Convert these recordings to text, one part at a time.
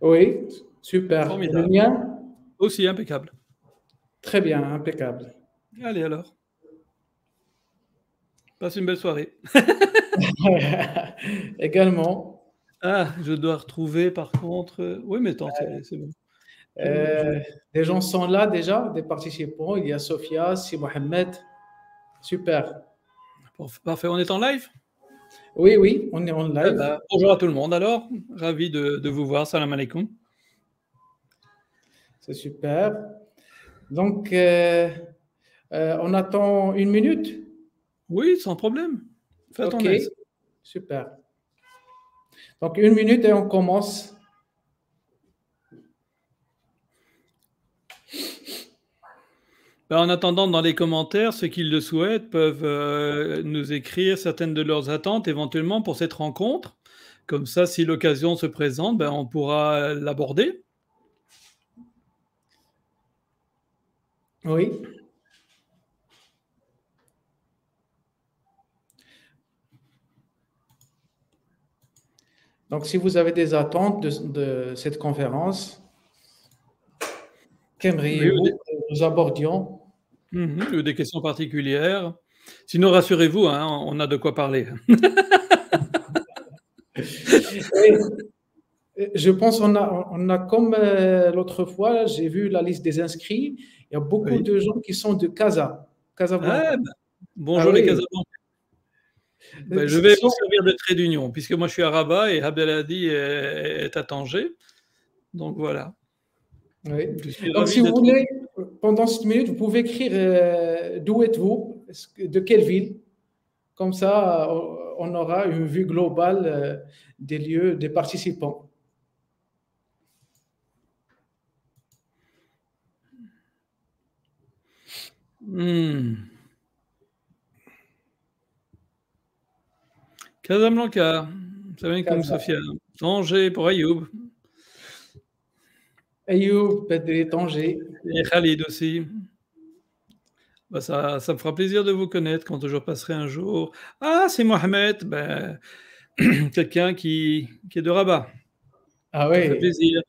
Oui, super. Formidable. Le mien Aussi impeccable. Très bien, impeccable. Allez alors. Passe une belle soirée. Également. Ah, je dois retrouver par contre. euh, Oui, mais attends, c'est c'est bon. Euh, des gens sont là déjà, des participants. Il y a Sophia, Si Mohamed. Super. Parfait, on est en live? Oui, oui, on est en Eh live. ben, Bonjour à tout le monde alors. Ravi de, de vous voir. Salam alaikum. C'est super. Donc, euh, euh, on attend une minute? Oui, sans problème. Fais ton Ok, super. Donc, une minute et on commence. En attendant, dans les commentaires, ceux qui le souhaitent peuvent euh, nous écrire certaines de leurs attentes éventuellement pour cette rencontre. Comme ça, si l'occasion se présente, ben, on pourra l'aborder. Oui. Donc, si vous avez des attentes de, de cette conférence, qu'aimeriez-vous que nous abordions? Ou des questions particulières. Sinon, rassurez-vous, hein, on a de quoi parler. Je pense qu'on a, on a comme euh, l'autre fois, j'ai vu la liste des inscrits. Il y a beaucoup Oui. de gens qui sont de Casa, Casablanca. Ah, ben, bonjour Ah les oui. Casablancais. Ben, je vais vous servir de trait d'union, puisque moi je suis à Rabat et Abdelhadi est, est à Tanger. Donc voilà. oui. Donc, si vous voulez, pendant cette minute, vous pouvez écrire euh, d'où êtes-vous, de quelle ville? Comme ça, euh, on aura une vue globale euh, des lieux, des participants. Hmm. Casablanca, ça vient comme. Tanger pour Ayoub Ayoub, Bedri, Tanger. et Khalid aussi. Bah, ça, ça me fera plaisir de vous connaître quand je passerai un jour. Ah, c'est Mohamed, ben, quelqu'un qui, qui est de Rabat. Ah Ça fait oui, plaisir.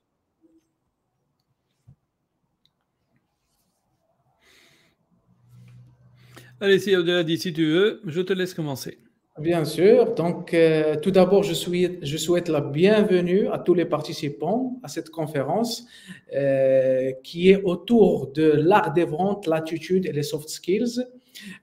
Allez, si Abdelhadi, si tu veux, je te laisse commencer. Bien sûr. Donc, euh, tout d'abord, je souhaite, je souhaite la bienvenue à tous les participants à cette conférence euh, qui est autour de l'art des ventes, l'attitude et les soft skills.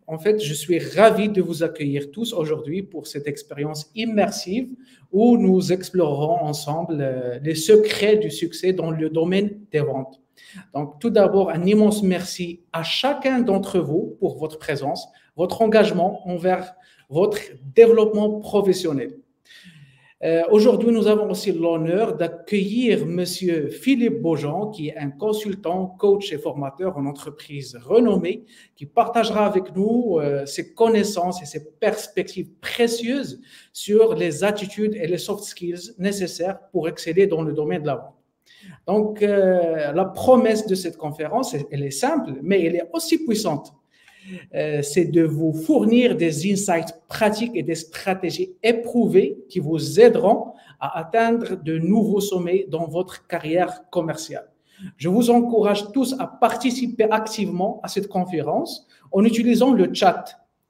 En fait, je suis ravi de vous accueillir tous aujourd'hui pour cette expérience immersive où nous explorerons ensemble euh, les secrets du succès dans le domaine des ventes. Donc, tout d'abord, un immense merci à chacun d'entre vous pour votre présence, votre engagement envers votre développement professionnel. Euh, Aujourd'hui, nous avons aussi l'honneur d'accueillir Monsieur Philippe Beaujean, qui est un consultant, coach et formateur en entreprise renommée, qui partagera avec nous euh, ses connaissances et ses perspectives précieuses sur les attitudes et les soft skills nécessaires pour exceller dans le domaine de la vente. Donc, euh, la promesse de cette conférence, elle est simple, mais elle est aussi puissante. Euh, c'est de vous fournir des insights pratiques et des stratégies éprouvées qui vous aideront à atteindre de nouveaux sommets dans votre carrière commerciale. Je vous encourage tous à participer activement à cette conférence en utilisant le chat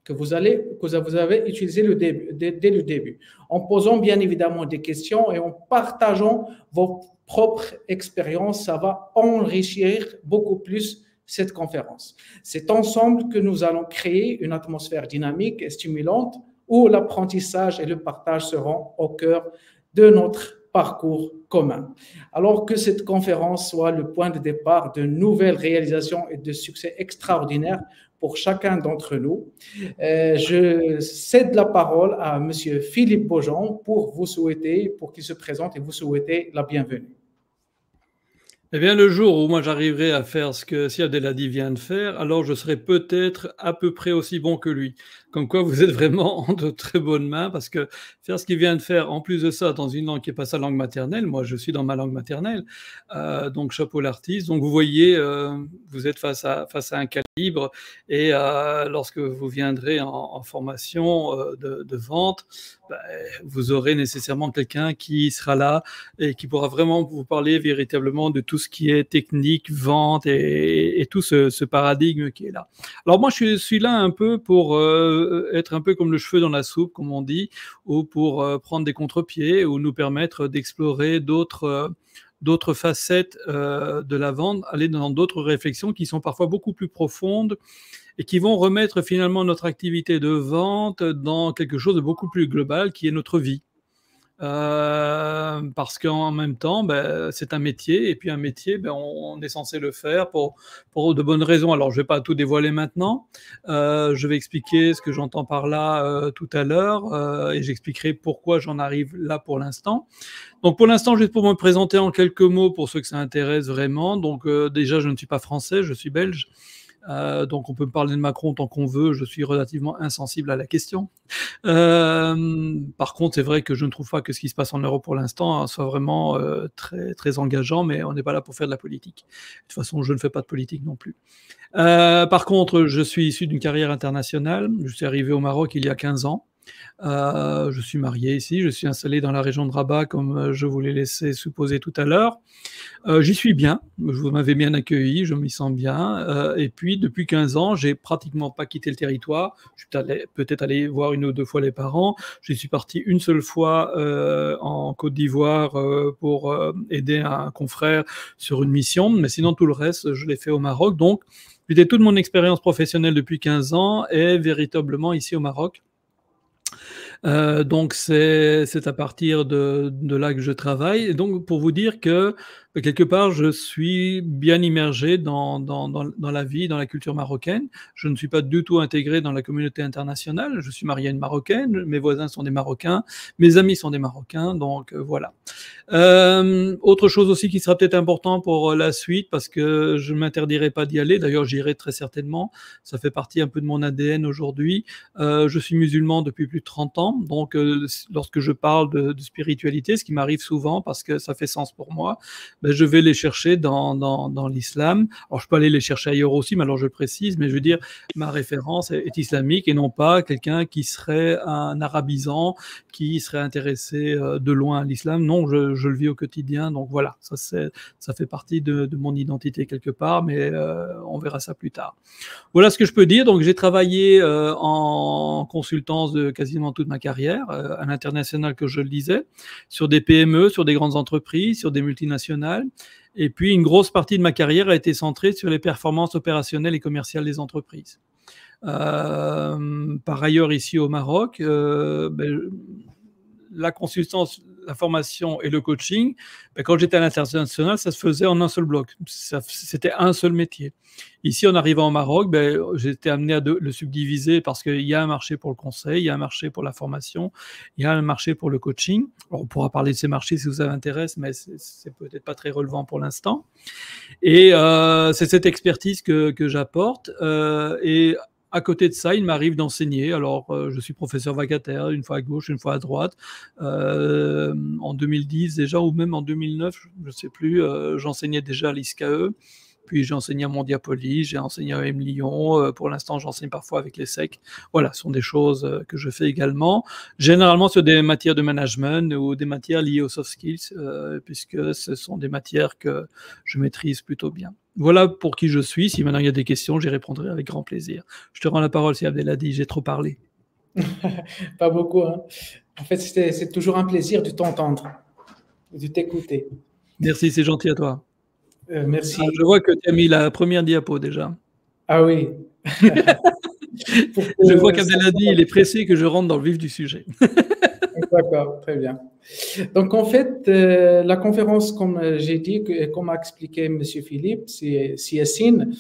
que vous, avez utilisé dès le début, en posant bien évidemment des questions et en partageant vos propres expériences. Ça va enrichir beaucoup plus cette conférence. C'est ensemble que nous allons créer une atmosphère dynamique et stimulante où l'apprentissage et le partage seront au cœur de notre parcours commun. Alors que cette conférence soit le point de départ de nouvelles réalisations et de succès extraordinaires pour chacun d'entre nous, euh, je cède la parole à Monsieur Philippe Beaujean pour vous souhaiter, pour qu'il se présente et vous souhaiter la bienvenue. Eh bien, le jour où moi j'arriverai à faire ce que Si Abdelhadi vient de faire, alors je serai peut-être à peu près aussi bon que lui. Comme quoi, vous êtes vraiment en de très bonnes mains parce que faire ce qu'il vient de faire, en plus de ça, dans une langue qui n'est pas sa langue maternelle, moi je suis dans ma langue maternelle, euh, donc chapeau l'artiste. Donc vous voyez, euh, vous êtes face à, face à un calibre et euh, lorsque vous viendrez en, formation de, vente, ben, vous aurez nécessairement quelqu'un qui sera là et qui pourra vraiment vous parler véritablement de tout ce qui est technique, vente et, tout ce, paradigme qui est là. Alors moi, je suis là un peu pour euh, être un peu comme le cheveu dans la soupe, comme on dit, ou pour euh, prendre des contre-pieds ou nous permettre d'explorer d'autres euh, d'autres facettes de la vente, aller dans d'autres réflexions qui sont parfois beaucoup plus profondes et qui vont remettre finalement notre activité de vente dans quelque chose de beaucoup plus global qui est notre vie. Euh, parce qu'en même temps, ben, c'est un métier, et puis un métier, ben, on, est censé le faire pour, pour de bonnes raisons. Alors, je ne vais pas tout dévoiler maintenant, euh, je vais expliquer ce que j'entends par là euh, tout à l'heure, euh, et j'expliquerai pourquoi j'en arrive là pour l'instant. Donc, pour l'instant, juste pour me présenter en quelques mots, pour ceux que ça intéresse vraiment, donc euh, déjà, je ne suis pas français, je suis belge. Euh, donc on peut me parler de Macron tant qu'on veut, je suis relativement insensible à la question. Euh, par contre, c'est vrai que je ne trouve pas que ce qui se passe en Europe pour l'instant hein, soit vraiment euh, très, très engageant, mais on n'est pas là pour faire de la politique. De toute façon, je ne fais pas de politique non plus. par contre, je suis issu d'une carrière internationale. Je suis arrivé au Maroc il y a 15 ans. Euh, je suis marié ici, je suis installé dans la région de Rabat, comme euh, je vous l'ai laissé supposer tout à l'heure. Euh, j'y suis bien, vous m'avez bien accueilli, je m'y sens bien. et puis, depuis 15 ans, j'ai pratiquement pas quitté le territoire. Je suis peut-être allé voir une ou deux fois les parents. Je suis parti une seule fois en Côte d'Ivoire pour aider un confrère sur une mission, mais sinon, tout le reste, je l'ai fait au Maroc. Donc, toute mon expérience professionnelle depuis 15 ans est véritablement ici au Maroc. Euh, donc c'est à partir de, de, là que je travaille. Et donc pour vous dire que quelque part, je suis bien immergé dans, dans, dans, la vie, dans la culture marocaine. Je ne suis pas du tout intégré dans la communauté internationale. Je suis marié à une Marocaine, mes voisins sont des Marocains, mes amis sont des Marocains, donc euh, voilà. Euh, autre chose aussi qui sera peut-être important pour la suite, parce que je ne m'interdirai pas d'y aller, d'ailleurs j'irai très certainement, ça fait partie un peu de mon ADN aujourd'hui. Euh, je suis musulman depuis plus de 30 ans, donc euh, lorsque je parle de spiritualité, ce qui m'arrive souvent, parce que ça fait sens pour moi, ben, je vais les chercher dans, dans, dans l'islam. Alors, je peux aller les chercher ailleurs aussi, mais alors je précise, mais je veux dire, ma référence est, islamique et non pas quelqu'un qui serait un arabisant, qui serait intéressé euh, de loin à l'islam. Non, je, je, le vis au quotidien. Donc voilà, ça, ça fait partie de, de, mon identité quelque part, mais euh, on verra ça plus tard. Voilà ce que je peux dire. Donc, j'ai travaillé euh, en consultance de quasiment toute ma carrière, à l'international que je le disais, sur des PME, sur des grandes entreprises, sur des multinationales et puis, une grosse partie de ma carrière a été centrée sur les performances opérationnelles et commerciales des entreprises. Euh, par ailleurs, ici au Maroc, euh, ben, la consultance la formation et le coaching, ben, quand j'étais à l'international, ça se faisait en un seul bloc. C'était un seul métier. Ici, en arrivant au Maroc, ben, j'étais amené à le subdiviser parce qu'il y a un marché pour le conseil, il y a un marché pour la formation, il y a un marché pour le coaching. on pourra parler de ces marchés si vous avez intéresse, mais c'est peut-être pas très relevant pour l'instant. Et euh, c'est cette expertise que, que j'apporte. Euh, et à côté de ça, il m'arrive d'enseigner. Alors, euh, je suis professeur vacataire, une fois à gauche, une fois à droite. Euh, en 2010 déjà, ou même en 2009, je ne sais plus, euh, j'enseignais déjà à l'ISCAE. Puis j'ai enseigné à Mondiapolis, j'ai enseigné à M Lyon. pour l'instant, j'enseigne parfois avec les SEC. Voilà, ce sont des choses que je fais également. Généralement sur des matières de management ou des matières liées aux soft skills, puisque ce sont des matières que je maîtrise plutôt bien. Voilà pour qui je suis. Si maintenant il y a des questions, j'y répondrai avec grand plaisir. Je te rends la parole si Abdelhadi, j'ai trop parlé. Pas beaucoup. Hein. En fait, c'est toujours un plaisir de t'entendre, de t'écouter. Merci, c'est gentil à toi. Euh, merci. Ah, je vois que tu as mis la première diapo déjà. Ah oui. je vois qu'Abdelhadi, il est pressé que je rentre dans le vif du sujet. D'accord, très bien. Donc, en fait, euh, la conférence, comme j'ai dit, comme a expliqué M. Philippe, c'est CSIN.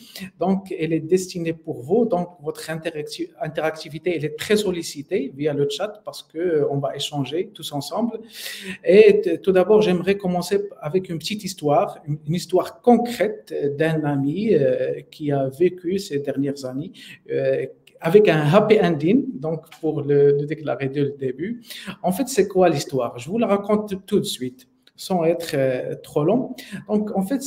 Donc, elle est destinée pour vous. Donc, votre interactivité, elle est très sollicitée via le chat parce qu'on euh, va échanger tous ensemble. Et tout d'abord, j'aimerais commencer avec une petite histoire, une histoire concrète d'un ami euh, qui a vécu ces dernières années avec un happy ending, donc pour le, déclarer dès le début. En fait, c'est quoi l'histoire? Je vous la raconte tout de suite, sans être euh, trop long. Donc, en fait,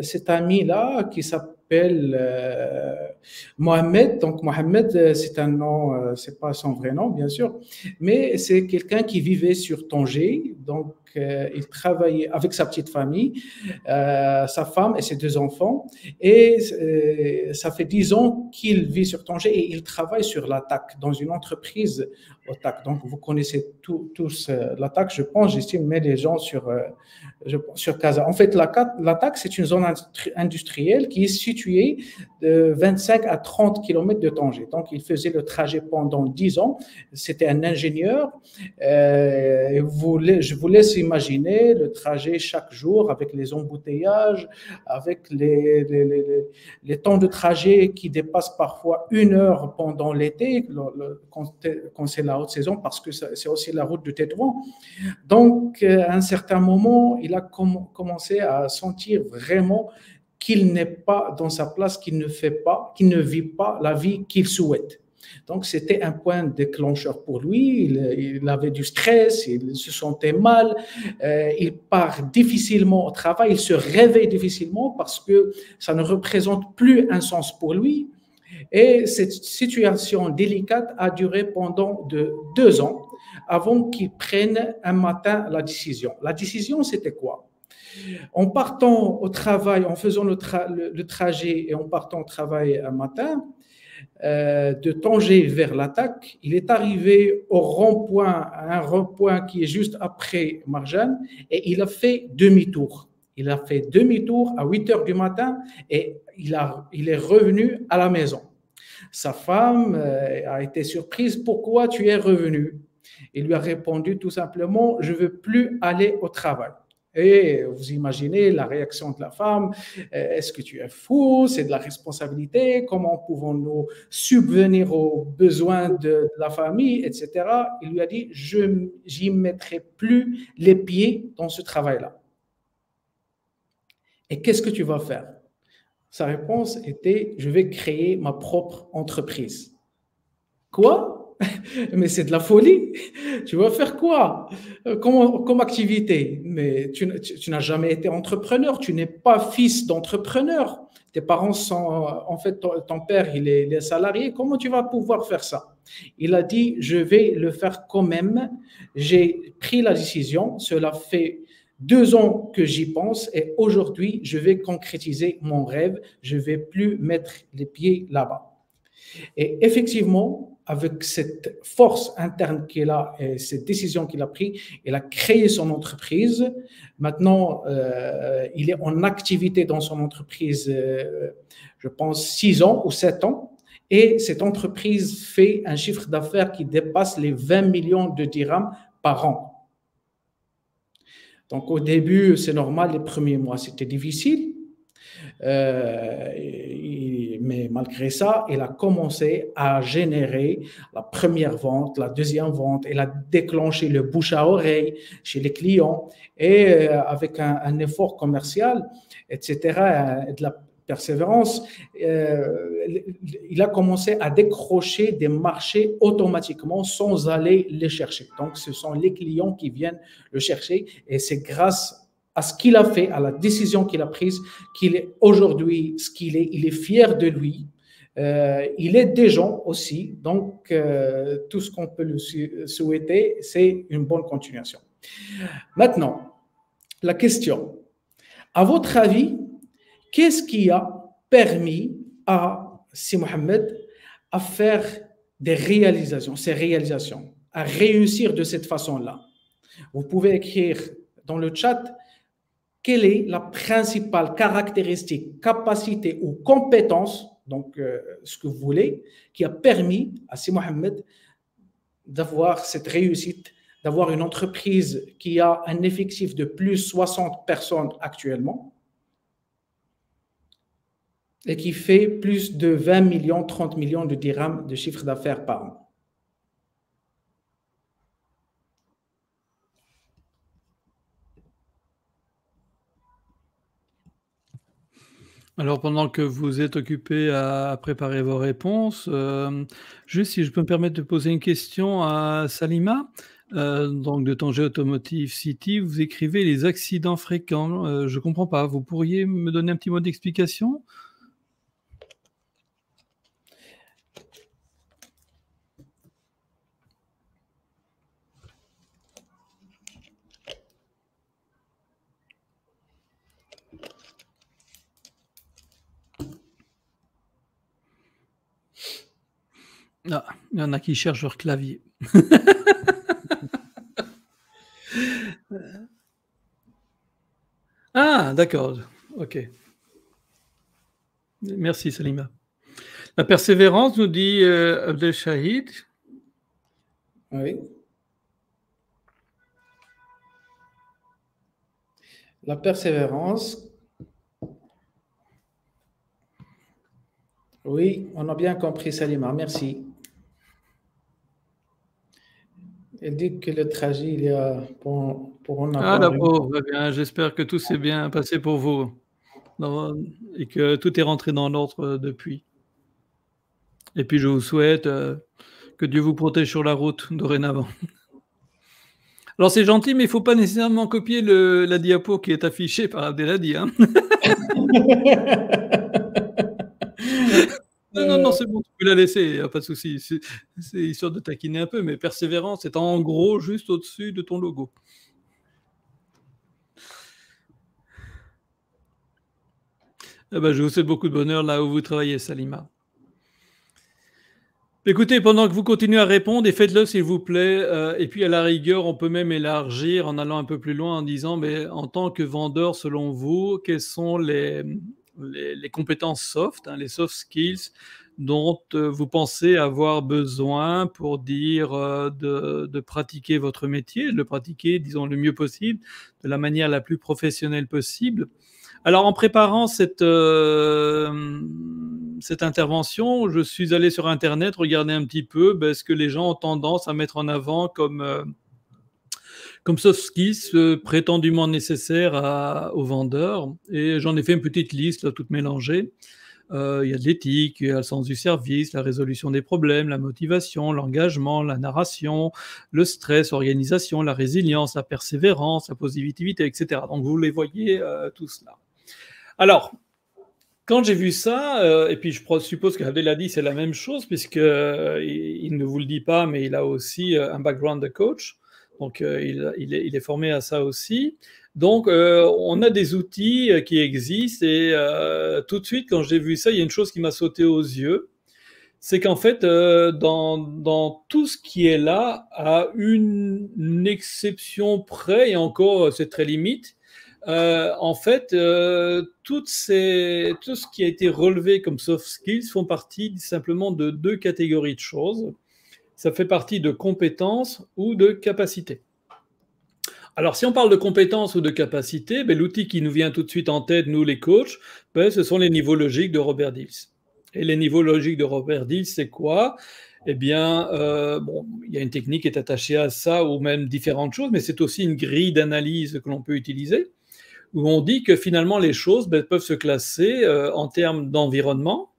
cet ami-là, qui s'appelle euh, Mohamed. Donc Mohamed, euh, c'est un nom, euh, c'est pas son vrai nom, bien sûr, mais c'est quelqu'un qui vivait sur Tanger. Donc il travaillait avec sa petite famille, sa femme et ses deux enfants. Et ça fait dix ans qu'il vit sur Tanger et il travaille sur l'attaque dans une entreprise attaque. Donc vous connaissez tous l'attaque, je pense, j'estime, mais les gens sur, sur Casa. En fait, l'attaque, c'est une zone industrielle qui est située de 25 à 30 km de Tanger. Donc, il faisait le trajet pendant 10 ans. C'était un ingénieur. Euh, je vous laisse imaginer le trajet chaque jour avec les embouteillages, avec les, les, temps de trajet qui dépassent parfois une heure pendant l'été, quand, c'est la haute saison, parce que c'est aussi la route de Tétouan. Donc, à un certain moment, il a commencé à sentir vraiment qu'il n'est pas dans sa place, qu'il ne fait pas, qu'il ne vit pas la vie qu'il souhaite. Donc, c'était un point déclencheur pour lui. Il, avait du stress, il se sentait mal, euh, il part difficilement au travail, il se réveille difficilement parce que ça ne représente plus un sens pour lui. Et cette situation délicate a duré pendant de deux ans avant qu'il prenne un matin la décision. La décision, c'était quoi? En partant au travail, en faisant le, trajet et en partant au travail un matin, euh, de Tanger vers l'attaque, il est arrivé au rond-point, un rond-point qui est juste après Marjane, et il a fait demi-tour. Il a fait demi-tour à 8 heures du matin et il est revenu à la maison. Sa femme euh, a été surprise. Pourquoi tu es revenu? Il lui a répondu tout simplement, je veux plus aller au travail. Et vous imaginez la réaction de la femme, euh, est-ce que tu es fou, c'est de la responsabilité, comment pouvons-nous subvenir aux besoins de, la famille, etc. Il lui a dit, je n'y mettrai plus les pieds dans ce travail-là. Et qu'est-ce que tu vas faire? Sa réponse était, je vais créer ma propre entreprise. Quoi? Mais c'est de la folie. Tu vas faire quoi? Euh, comme, activité Mais tu, n'as jamais été entrepreneur, tu n'es pas fils d'entrepreneur. Tes parents sont, en fait, ton, père, il est, salarié. Comment tu vas pouvoir faire ça? Il a dit, je vais le faire quand même. J'ai pris la décision. Cela fait deux ans que j'y pense et aujourd'hui, je vais concrétiser mon rêve. Je vais plus mettre les pieds là-bas. Et effectivement, avec cette force interne qu'il a et cette décision qu'il a prise, il a créé son entreprise. Maintenant, euh, il est en activité dans son entreprise, euh, je pense, six ans ou sept ans. Et cette entreprise fait un chiffre d'affaires qui dépasse les 20 millions de dirhams par an. Donc au début, c'est normal, les premiers mois, c'était difficile. Euh, mais malgré ça, il a commencé à générer la première vente, la deuxième vente, il a déclenché le bouche à oreille chez les clients et euh, avec un, effort commercial, etc., de la persévérance, il a commencé à décrocher des marchés automatiquement sans aller les chercher. Donc, ce sont les clients qui viennent le chercher et c'est grâce à ce qu'il a fait, à la décision qu'il a prise, qu'il est aujourd'hui ce qu'il est. Il est fier de lui. Euh, il aide des gens aussi. Donc, euh, tout ce qu'on peut lui souhaiter, c'est une bonne continuation. Maintenant, la question. À votre avis, qu'est-ce qui a permis à Si Mohamed à faire des réalisations, ces réalisations, à réussir de cette façon-là? Vous pouvez écrire dans le chat quelle est la principale caractéristique, capacité ou compétence, donc euh, ce que vous voulez, qui a permis à Si Mohamed d'avoir cette réussite, d'avoir une entreprise qui a un effectif de plus 60 personnes actuellement? Et qui fait plus de 20 millions, 30 millions de dirhams de chiffre d'affaires par an. Alors, pendant que vous êtes occupé à préparer vos réponses, euh, juste si je peux me permettre de poser une question à Salima, euh, donc de Tanger Automotive City, vous écrivez les accidents fréquents. Euh, je ne comprends pas. Vous pourriez me donner un petit mot d'explication? Ah, il y en a qui cherchent leur clavier. ah, d'accord. Ok. Merci, Salima. La persévérance, nous dit euh, Abdel Shahid. Oui. La persévérance. Oui, on a bien compris, Salima. Merci. Elle dit que le trajet, il y a pour, pour en Ah, la pauvre, bien. J'espère que tout s'est bien passé pour vous et que tout est rentré dans l'ordre depuis. Et puis, je vous souhaite euh, que Dieu vous protège sur la route dorénavant. Alors, c'est gentil, mais il ne faut pas nécessairement copier le, la diapo qui est affichée par Abdelhadi. Hein Non, non, non, c'est bon, tu peux la laisser, il n'y a pas de souci. C'est histoire de taquiner un peu, mais persévérance est en gros juste au-dessus de ton logo. Eh ben, je vous souhaite beaucoup de bonheur là où vous travaillez, Salima. Écoutez, pendant que vous continuez à répondre, et faites-le s'il vous plaît, euh, et puis à la rigueur, on peut même élargir en allant un peu plus loin en disant, mais en tant que vendeur, selon vous, quelles sont les, les, compétences soft, hein, les soft skills dont euh, vous pensez avoir besoin pour dire euh, de, pratiquer votre métier, de le pratiquer, disons, le mieux possible, de la manière la plus professionnelle possible. Alors, en préparant cette, euh, cette intervention, je suis allé sur Internet regarder un petit peu ben, ce que les gens ont tendance à mettre en avant comme comme soft skills euh, prétendument nécessaires aux vendeurs. Et j'en ai fait une petite liste, là, toute mélangée. Euh, il y a de l'éthique, il y a le sens du service, la résolution des problèmes, la motivation, l'engagement, la narration, le stress, l'organisation, la résilience, la persévérance, la positivité, etc. Donc vous les voyez euh, tout cela. Alors, quand j'ai vu ça, et puis je suppose qu'Abdel a dit c'est la même chose, puisqu'il il ne vous le dit pas, mais il a aussi un background de coach. Donc, euh, il, est, formé à ça aussi. Donc, euh, on a des outils euh, qui existent et tout de suite, quand j'ai vu ça, il y a une chose qui m'a sauté aux yeux. C'est qu'en fait, dans, tout ce qui est là, à une, exception près, et encore, c'est très limite, en fait, tout ce qui a été relevé comme soft skills font partie simplement de deux catégories de choses ça fait partie de compétences ou de capacités. Alors, si on parle de compétences ou de capacités, ben, l'outil qui nous vient tout de suite en tête, nous les coachs, ben, ce sont les niveaux logiques de Robert Dills. Et les niveaux logiques de Robert Dills, c'est quoi? Eh bien, euh, bon, il y a une technique qui est attachée à ça, ou même différentes choses, mais c'est aussi une grille d'analyse que l'on peut utiliser, où on dit que finalement les choses ben, peuvent se classer euh, en termes d'environnement,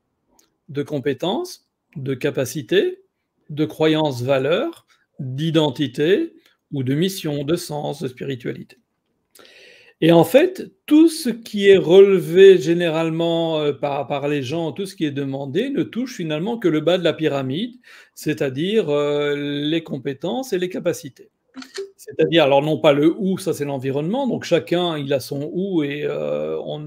de compétences, de capacités, de croyances, valeurs, d'identité ou de mission, de sens, de spiritualité. Et en fait, tout ce qui est relevé généralement euh, par, par, les gens, tout ce qui est demandé, ne touche finalement que le bas de la pyramide, c'est-à-dire euh, les compétences et les capacités. C'est-à-dire, alors non pas le où, ça c'est l'environnement, donc chacun il a son où et euh, on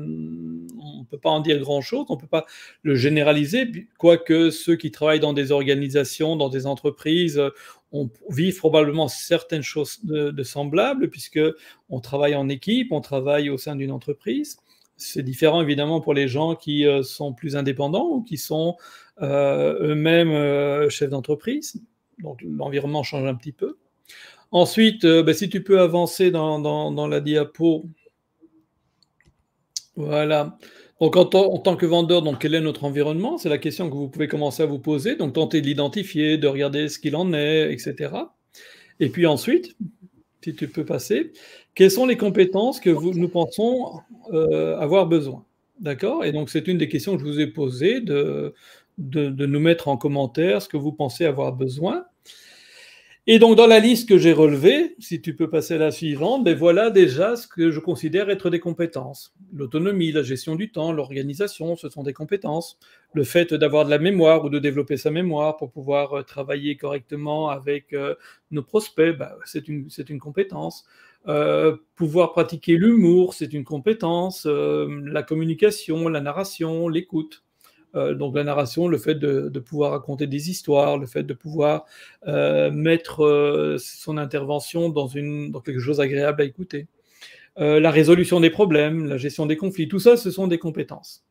ne peut pas en dire grand-chose, on ne peut pas le généraliser, quoique ceux qui travaillent dans des organisations, dans des entreprises, on vivent probablement certaines choses de, semblables, puisque on travaille en équipe, on travaille au sein d'une entreprise. C'est différent évidemment pour les gens qui euh, sont plus indépendants ou qui sont euh, eux-mêmes euh, chefs d'entreprise. Donc l'environnement change un petit peu. Ensuite, ben, si tu peux avancer dans la diapo. Voilà. Donc, en, tant que vendeur, donc, quel est notre environnement? C'est la question que vous pouvez commencer à vous poser. Donc, tenter de l'identifier, de regarder ce qu'il en est, etc. Et puis ensuite, si tu peux passer, quelles sont les compétences que nous pensons euh, avoir besoin? D'accord? Et donc, c'est une des questions que je vous ai posées, de, de, nous mettre en commentaire ce que vous pensez avoir besoin. Et donc, dans la liste que j'ai relevée, si tu peux passer à la suivante, ben voilà déjà ce que je considère être des compétences. L'autonomie, la gestion du temps, l'organisation, ce sont des compétences. Le fait d'avoir de la mémoire ou de développer sa mémoire pour pouvoir euh, travailler correctement avec euh, nos prospects, ben, c'est une, une, compétence. Euh, pouvoir pratiquer l'humour, c'est une compétence. la communication, la narration, l'écoute. Donc la narration, le fait de, pouvoir raconter des histoires, le fait de pouvoir mettre son intervention dans, une, quelque chose d'agréable à écouter. la résolution des problèmes, la gestion des conflits, tout ça, ce sont des compétences.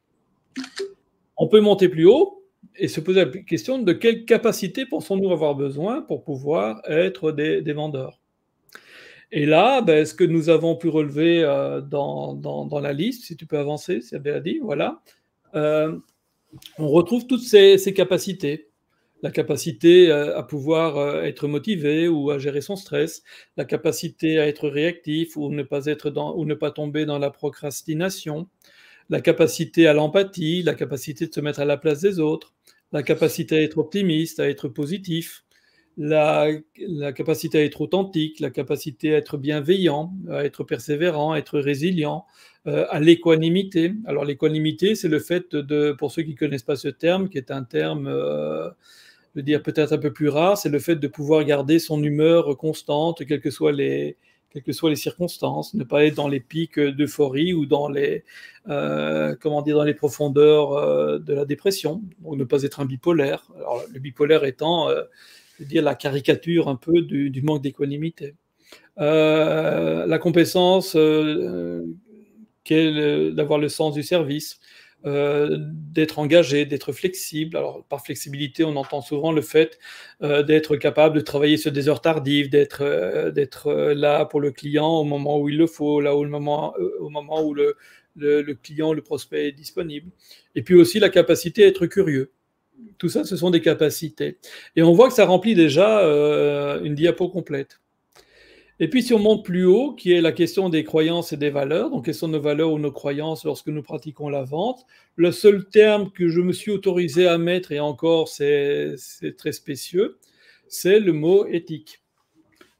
On peut monter plus haut et se poser la question de quelle capacité pensons-nous avoir besoin pour pouvoir être des, vendeurs. Et là, ben, ce que nous avons pu relever euh, dans, la liste, si tu peux avancer, c'est bien dit, voilà, euh, on retrouve toutes ces, capacités. La capacité euh, à pouvoir être motivé ou à gérer son stress, la capacité à être réactif ou ne pas, être ou ne pas tomber dans la procrastination, la capacité à l'empathie, la capacité de se mettre à la place des autres, la capacité à être optimiste, à être positif, la, capacité à être authentique, la capacité à être bienveillant, à être persévérant, à être résilient, euh, à l'équanimité. Alors l'équanimité, c'est le fait de, pour ceux qui ne connaissent pas ce terme, qui est un terme, euh, dire peut-être un peu plus rare, c'est le fait de pouvoir garder son humeur constante, quelles que soient les, quelles que soient les circonstances, ne pas être dans les pics d'euphorie ou dans les, euh, comment dire, dans les profondeurs euh, de la dépression, ou ne pas être un bipolaire. Alors, le bipolaire étant, je veux dire, la caricature un peu du, manque d'équanimité. la compétence, d'avoir le sens du service, euh, d'être engagé, d'être flexible. Alors, par flexibilité, on entend souvent le fait euh, d'être capable de travailler sur des heures tardives, d'être euh, là pour le client au moment où il le faut, là où le moment, au moment où le, le, client, le prospect est disponible. Et puis aussi la capacité à être curieux. Tout ça, ce sont des capacités. Et on voit que ça remplit déjà une diapo complète. Et puis si on monte plus haut, qui est la question des croyances et des valeurs, donc quelles sont nos valeurs ou nos croyances lorsque nous pratiquons la vente, le seul terme que je me suis autorisé à mettre, et encore c'est très spécieux, c'est le mot éthique.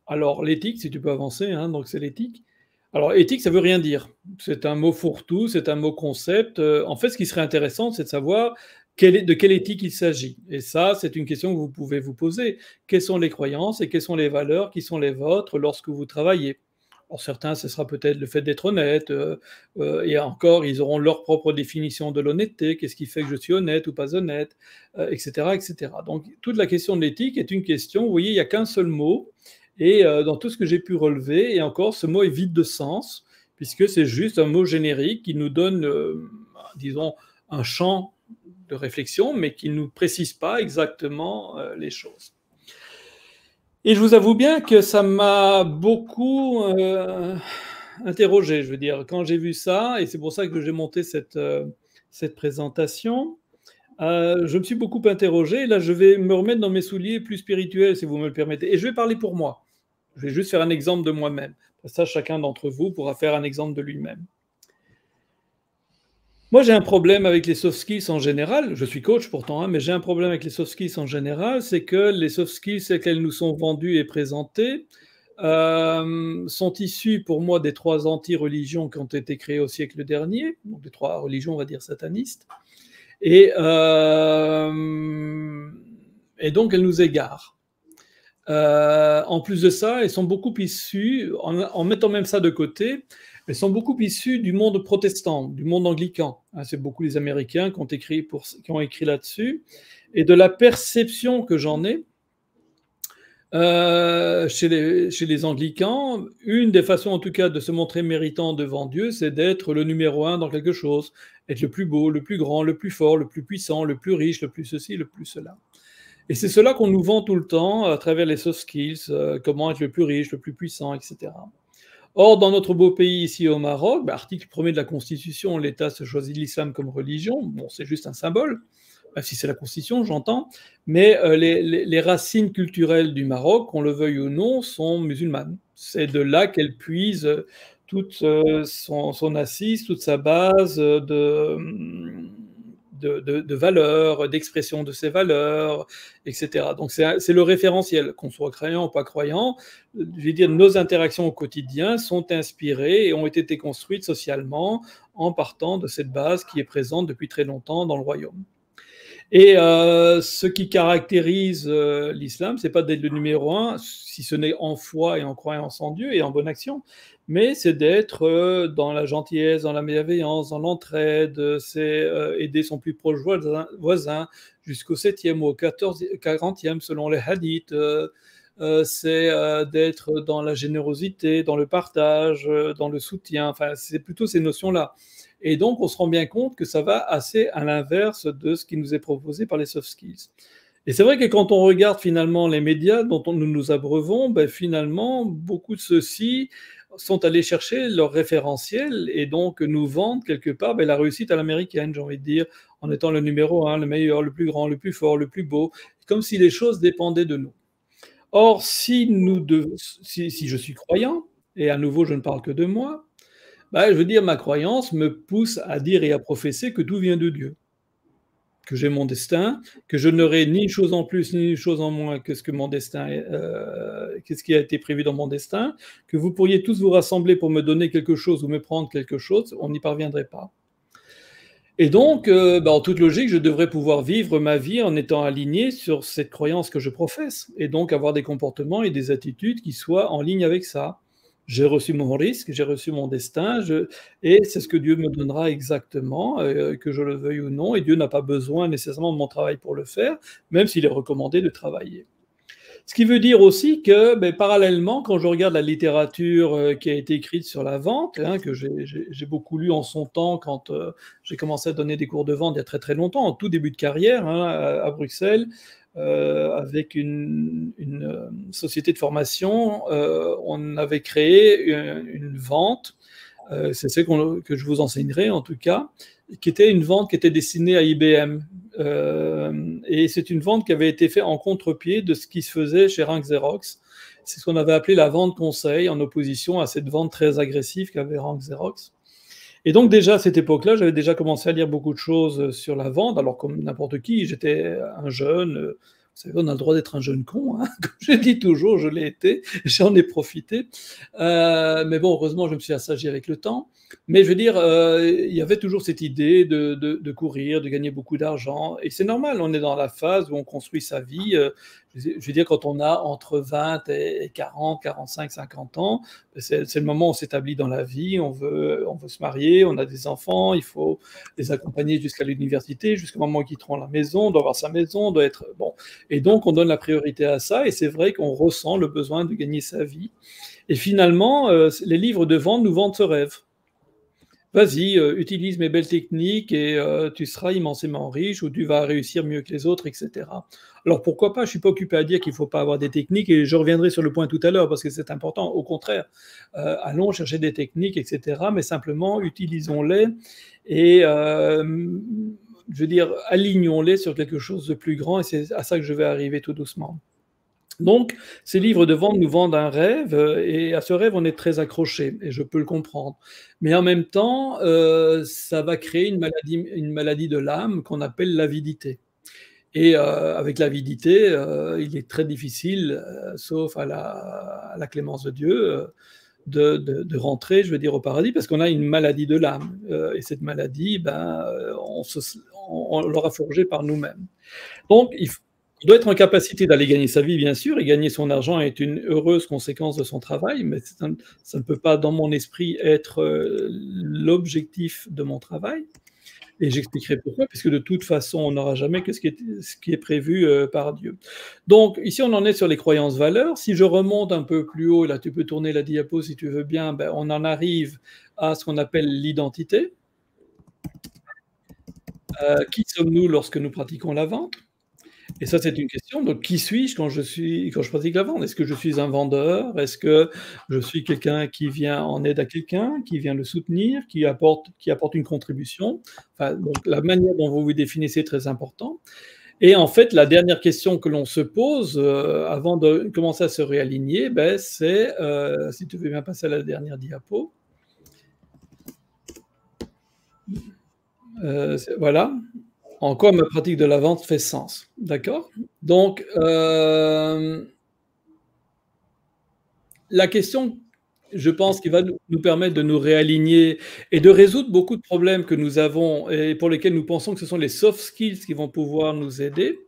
Alors l'éthique, si tu peux avancer, hein, donc c'est l'éthique. Alors éthique, ça veut rien dire. C'est un mot fourre-tout, c'est un mot concept. Euh, en fait, ce qui serait intéressant, c'est de savoir de quelle éthique il s'agit Et ça, c'est une question que vous pouvez vous poser. Quelles sont les croyances et quelles sont les valeurs qui sont les vôtres lorsque vous travaillez? Pour certains, ce sera peut-être le fait d'être honnête, euh, euh, et encore, ils auront leur propre définition de l'honnêteté, qu'est-ce qui fait que je suis honnête ou pas honnête, etc., euh, etc. Donc, toute la question de l'éthique est une question, vous voyez, il n'y a qu'un seul mot, et dans tout ce que j'ai pu relever, et encore, ce mot est vide de sens, puisque c'est juste un mot générique qui nous donne, disons, un champ de réflexion, mais qui ne nous précise pas exactement euh, les choses. Et je vous avoue bien que ça m'a beaucoup euh, interrogé, je veux dire, quand j'ai vu ça, et c'est pour ça que j'ai monté cette, euh, cette présentation, je me suis beaucoup interrogé, là je vais me remettre dans mes souliers plus spirituels, si vous me le permettez, et je vais parler pour moi. Je vais juste faire un exemple de moi-même. Ça, chacun d'entre vous pourra faire un exemple de lui-même. Moi, j'ai un problème avec les soft skills en général. Je suis coach pourtant, hein, mais j'ai un problème avec les soft skills en général. C'est que les soft skills qu'elles nous sont vendues et présentées euh, sont issus pour moi des trois anti-religions qui ont été créées au siècle dernier, donc des trois religions, on va dire, satanistes. Et, euh, donc, elles nous égarent. Euh, en plus de ça, elles sont beaucoup issues, en mettant même ça de côté, elles sont beaucoup issues du monde protestant, du monde anglican. Hein, c'est beaucoup les Américains qui ont écrit, là-dessus. Et de la perception que j'en ai, euh, chez, les, chez, les, anglicans, une des façons en tout cas de se montrer méritant devant Dieu, c'est d'être le numéro un dans quelque chose, être le plus beau, le plus grand, le plus fort, le plus puissant, le plus riche, le plus ceci, le plus cela. Et c'est cela qu'on nous vend tout le temps à travers les soft skills, euh, comment être le plus riche, le plus puissant, etc. Or, dans notre beau pays ici au Maroc, bah, article 1er de la Constitution, l'État se choisit l'islam comme religion. Bon, c'est juste un symbole, si c'est la Constitution, j'entends. Mais euh, les, racines culturelles du Maroc, qu'on le veuille ou non, sont musulmanes. C'est de là qu'elle puise toute euh, son, son, assise, toute sa base de de, valeurs, d'expression de ces valeurs, etc. Donc c'est le référentiel, qu'on soit croyant ou pas croyant. Je veux dire, nos interactions au quotidien sont inspirées et ont été construites socialement en partant de cette base qui est présente depuis très longtemps dans le royaume. Et euh, ce qui caractérise euh, l'islam, c'est pas d'être le numéro un, si ce n'est en foi et en croyance en Dieu et en bonne action, mais c'est d'être euh, dans la gentillesse, dans la bienveillance, dans l'entraide, c'est aider son plus proche voisin, jusqu'au septième ou au quarantième selon les hadiths. c'est d'être dans la générosité, dans le partage, dans le soutien. Enfin, c'est plutôt ces notions-là. Et donc, on se rend bien compte que ça va assez à l'inverse de ce qui nous est proposé par les soft skills. Et c'est vrai que quand on regarde finalement les médias dont nous nous abreuvons, ben finalement, beaucoup de ceux-ci sont allés chercher leur référentiel et donc nous vendent quelque part ben, la réussite à l'américaine, j'ai envie de dire, en étant le numéro un, le meilleur, le plus grand, le plus fort, le plus beau, comme si les choses dépendaient de nous. Or, si, je suis croyant, et à nouveau je ne parle que de moi, bah, je veux dire, ma croyance me pousse à dire et à professer que tout vient de Dieu, que j'ai mon destin, que je n'aurai ni une chose en plus ni une chose en moins que ce que mon destin, euh, qu'est-ce qui a été prévu dans mon destin, que vous pourriez tous vous rassembler pour me donner quelque chose ou me prendre quelque chose, on n'y parviendrait pas. Et donc, euh, bah, en toute logique, je devrais pouvoir vivre ma vie en étant aligné sur cette croyance que je professe, et donc avoir des comportements et des attitudes qui soient en ligne avec ça j'ai reçu mon risque, j'ai reçu mon destin, et c'est ce que Dieu me donnera exactement, euh, que je le veuille ou non, et Dieu n'a pas besoin nécessairement de mon travail pour le faire, même s'il est recommandé de travailler. Ce qui veut dire aussi que, ben, parallèlement, quand je regarde la littérature euh, qui a été écrite sur la vente, hein, que j'ai beaucoup lu en son temps quand euh, j'ai commencé à donner des cours de vente il y a très très longtemps, en tout début de carrière hein, à, Bruxelles, avec une, euh, société de formation, euh, on avait créé une, vente, c'est ce que je vous enseignerai en tout cas, qui était une vente qui était destinée à IBM. et c'est une vente qui avait été faite en contre-pied de ce qui se faisait chez Rank Xerox. C'est ce qu'on avait appelé la vente conseil en opposition à cette vente très agressive qu'avait Rank Xerox. Et donc déjà à cette époque-là, j'avais déjà commencé à lire beaucoup de choses euh, sur la vente, alors comme n'importe qui, j'étais un jeune, euh, vous savez, on a le droit d'être un jeune con, hein comme je dis toujours, je l'ai été, j'en ai profité. Euh, mais bon, heureusement, je me suis assagi avec le temps. Mais je veux dire, il y avait toujours cette idée de, de, courir, de gagner beaucoup d'argent. Et c'est normal, on est dans la phase où on construit sa vie. Je veux dire, quand on a entre 20 et 40, 45, 50 ans, c'est le moment où on s'établit dans la vie, on veut, on veut se marier, on a des enfants, il faut les accompagner jusqu'à l'université, jusqu'au moment où ils quitteront la maison, on doit avoir sa maison, on doit être... Bon. Et donc, on donne la priorité à ça, et c'est vrai qu'on ressent le besoin de gagner sa vie. Et finalement, euh, les livres de vente nous vendent ce rêve vas-y, euh, utilise mes belles techniques et euh, tu seras immensément riche ou tu vas réussir mieux que les autres, etc. Alors pourquoi pas, je suis pas occupé à dire qu'il ne faut pas avoir des techniques et je reviendrai sur le point tout à l'heure parce que c'est important. Au contraire, euh, allons chercher des techniques, etc. Mais simplement utilisons-les et je veux dire, alignons-les sur quelque chose de plus grand et c'est à ça que je vais arriver tout doucement. Donc, ces livres de vente nous vendent un rêve, euh, et à ce rêve, on est très accroché, et je peux le comprendre. Mais en même temps, euh, ça va créer une maladie, une maladie de l'âme qu'on appelle l'avidité. Et euh, avec l'avidité, il est très difficile, sauf à la, clémence de Dieu, de, rentrer, je veux dire, au paradis, parce qu'on a une maladie de l'âme. et cette maladie, ben, on, l'aura forgée par nous-mêmes. Donc, il doit être en capacité d'aller gagner sa vie, bien sûr, et gagner son argent est une heureuse conséquence de son travail, mais ça, ne peut pas, dans mon esprit, être euh, l'objectif de mon travail. Et j'expliquerai pourquoi, puisque de toute façon, on n'aura jamais que ce qui est, prévu euh, par Dieu. Donc, ici, on en est sur les croyances-valeurs. Si je remonte un peu plus haut, là, tu peux tourner la diapo si tu veux bien, ben, on en arrive à ce qu'on appelle l'identité. Euh, qui sommes-nous lorsque nous pratiquons la vente? Et ça, c'est une question. Donc, qui suis-je quand je suis, quand je pratique la vente? Est-ce que je suis un vendeur? Est-ce que je suis quelqu'un qui vient en aide à quelqu'un, qui vient le soutenir, qui apporte, qui apporte une contribution? La manière dont vous vous définissez est très important. Et en fait, la dernière question que l'on se pose euh, avant de commencer à se réaligner, ben, c'est, euh, si tu veux bien passer à la dernière diapo. Euh, voilà en quoi ma pratique de la vente fait sens. D'accord? Donc, euh, la question je pense qu'il va nous permettre de nous réaligner et de résoudre beaucoup de problèmes que nous avons et pour lesquels nous pensons que ce sont les soft skills qui vont pouvoir nous aider,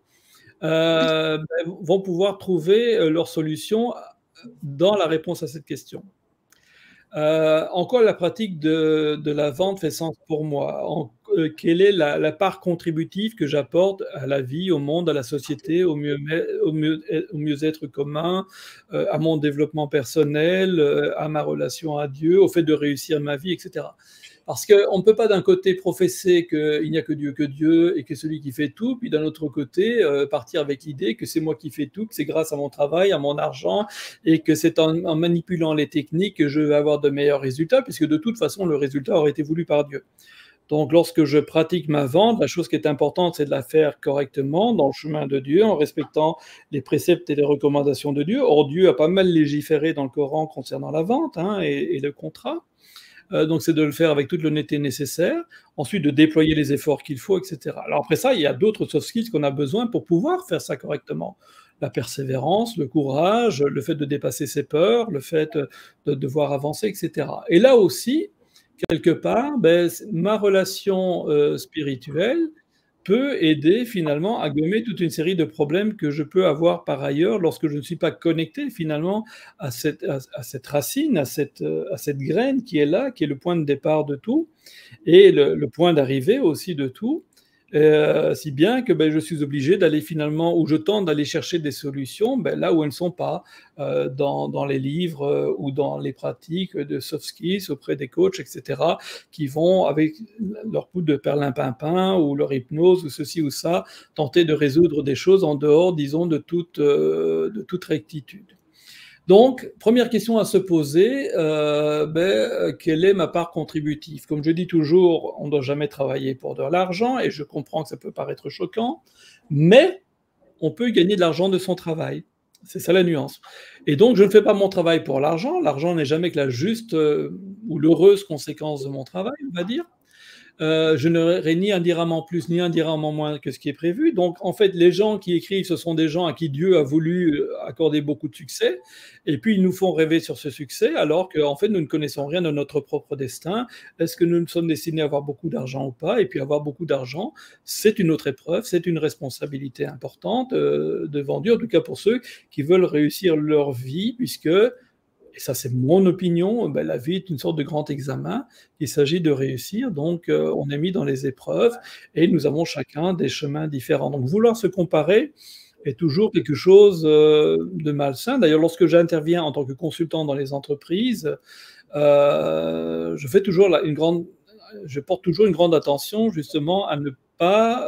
euh, ben, vont pouvoir trouver euh, leur solution dans la réponse à cette question. En quoi la pratique de, la vente fait sens pour moi? Euh, Quelle est la, part contributive que j'apporte à la vie, au monde, à la société, au mieux-être mieux, commun, euh, à mon développement personnel, à ma relation à Dieu, au fait de réussir ma vie, etc. Parce qu'on ne peut pas d'un côté professer qu'il n'y a que Dieu que Dieu et que celui qui fait tout, puis d'un autre côté euh, partir avec l'idée que c'est moi qui fais tout, que c'est grâce à mon travail, à mon argent, et que c'est en, manipulant les techniques que je vais avoir de meilleurs résultats, puisque de toute façon le résultat aurait été voulu par Dieu. Donc, lorsque je pratique ma vente, la chose qui est importante, c'est de la faire correctement dans le chemin de Dieu, en respectant les préceptes et les recommandations de Dieu. Or, Dieu a pas mal légiféré dans le Coran concernant la vente hein, et, le contrat. Euh, donc, c'est de le faire avec toute l'honnêteté nécessaire. Ensuite, de déployer les efforts qu'il faut, etc. Alors, après ça, il y a d'autres soft skills qu'on a besoin pour pouvoir faire ça correctement. La persévérance, le courage, le fait de dépasser ses peurs, le fait de devoir avancer, etc. Et là aussi, quelque part, ben, ma relation euh, spirituelle peut aider finalement à gommer toute une série de problèmes que je peux avoir par ailleurs lorsque je ne suis pas connecté finalement à cette, à, cette racine, à cette, euh, à cette graine qui est là, qui est le point de départ de tout, et le point d'arrivée aussi de tout. Euh, si bien que ben, je suis obligé d'aller finalement, ou je tente d'aller chercher des solutions ben, là où elles ne sont pas, euh, dans, dans, les livres euh, ou dans les pratiques de soft skills auprès des coachs, etc., qui vont, avec leur coup de perlimpinpin ou leur hypnose ou ceci ou ça, tenter de résoudre des choses en dehors, disons, de toute, de toute rectitude. Donc, première question à se poser, euh, ben, euh, quelle est ma part contributive? Comme je dis toujours, on ne doit jamais travailler pour de l'argent, et je comprends que ça peut paraître choquant, mais on peut gagner de l'argent de son travail. C'est ça la nuance. Et donc, je ne fais pas mon travail pour l'argent. L'argent n'est jamais que la juste euh, ou l'heureuse conséquence de mon travail, on va dire. Euh, je n'aurai ni un dirham en plus ni un dirham en moins que ce qui est prévu. Donc, en fait, les gens qui écrivent, ce sont des gens à qui Dieu a voulu euh, accorder beaucoup de succès, et puis ils nous font rêver sur ce succès, alors qu'en fait, nous ne connaissons rien de notre propre destin. Est-ce que nous nous sommes destinés à avoir beaucoup d'argent ou pas? Et puis, avoir beaucoup d'argent, c'est une autre épreuve, c'est une responsabilité importante euh, devant Dieu, en tout cas pour ceux qui veulent réussir leur vie, puisque et ça c'est mon opinion, ben, la vie est une sorte de grand examen, il s'agit de réussir, donc euh, on est mis dans les épreuves et nous avons chacun des chemins différents. Donc vouloir se comparer est toujours quelque chose euh, de malsain. D'ailleurs, lorsque j'interviens en tant que consultant dans les entreprises, euh, je fais toujours une grande, je porte toujours une grande attention justement à ne pas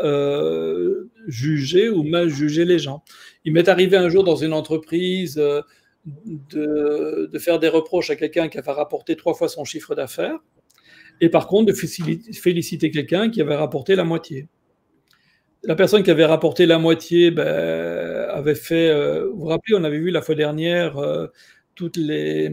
juger ou mal juger les gens. Il m'est arrivé un jour dans une entreprise de, faire des reproches à quelqu'un qui avait rapporté trois fois son chiffre d'affaires, et par contre de féliciter quelqu'un qui avait rapporté la moitié. La personne qui avait rapporté la moitié ben, avait fait, euh, vous vous rappelez, on avait vu la fois dernière euh, toutes les,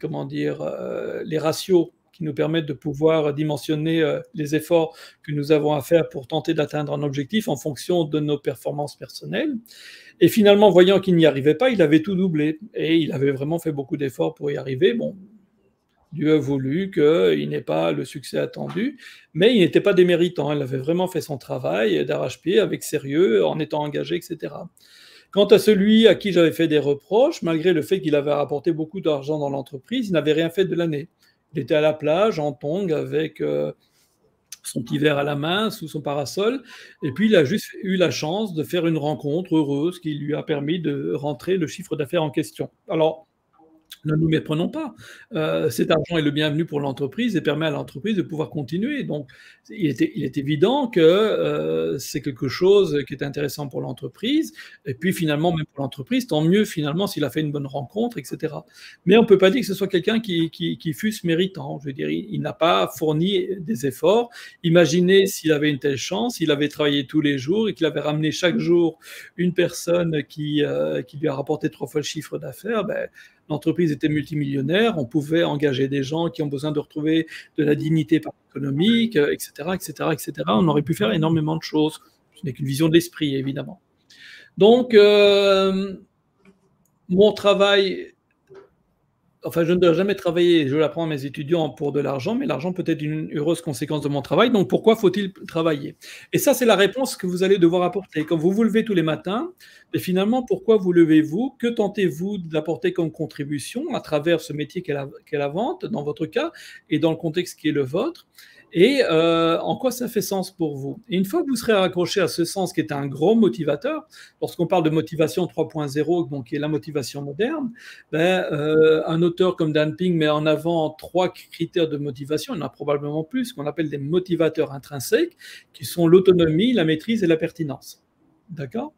comment dire, euh, les ratios qui nous permettent de pouvoir dimensionner euh, les efforts que nous avons à faire pour tenter d'atteindre un objectif en fonction de nos performances personnelles. Et finalement, voyant qu'il n'y arrivait pas, il avait tout doublé et il avait vraiment fait beaucoup d'efforts pour y arriver. Bon, Dieu a voulu qu'il n'ait pas le succès attendu, mais il n'était pas déméritant. Il avait vraiment fait son travail d'arrache-pied avec sérieux, en étant engagé, etc. Quant à celui à qui j'avais fait des reproches, malgré le fait qu'il avait rapporté beaucoup d'argent dans l'entreprise, il n'avait rien fait de l'année. Il était à la plage en tongs avec euh, son petit verre à la main, sous son parasol. Et puis, il a juste eu la chance de faire une rencontre heureuse qui lui a permis de rentrer le chiffre d'affaires en question. Alors, ne nous méprenons pas. Euh, cet argent est le bienvenu pour l'entreprise et permet à l'entreprise de pouvoir continuer. Donc, il est, il est évident que euh, c'est quelque chose qui est intéressant pour l'entreprise. Et puis, finalement, même pour l'entreprise, tant mieux finalement s'il a fait une bonne rencontre, etc. Mais on ne peut pas dire que ce soit quelqu'un qui, qui, qui fût méritant. Je veux dire, il, n'a pas fourni des efforts. Imaginez s'il avait une telle chance, s'il avait travaillé tous les jours et qu'il avait ramené chaque jour une personne qui, euh, qui lui a rapporté trois fois le chiffre d'affaires. Ben, l'entreprise était multimillionnaire, on pouvait engager des gens qui ont besoin de retrouver de la dignité économique, etc., etc., etc. On aurait pu faire énormément de choses. Ce n'est qu'une vision de l'esprit, évidemment. Donc, euh, mon travail enfin, je ne dois jamais travailler, je l'apprends à mes étudiants pour de l'argent, mais l'argent peut être une heureuse conséquence de mon travail, donc pourquoi faut-il travailler? Et ça, c'est la réponse que vous allez devoir apporter. Quand vous vous levez tous les matins, et finalement, pourquoi vous levez-vous? Que tentez-vous d'apporter comme contribution à travers ce métier qu'est la, dans votre cas, et dans le contexte qui est le vôtre? Et euh, en quoi ça fait sens pour vous? Et une fois que vous serez raccroché à ce sens qui est un gros motivateur, lorsqu'on parle de motivation 3.0, donc qui est la motivation moderne, ben, euh, un auteur comme Dan Ping met en avant trois critères de motivation, il y en a probablement plus, qu'on appelle des motivateurs intrinsèques, qui sont l'autonomie, la maîtrise et la pertinence. D'accord?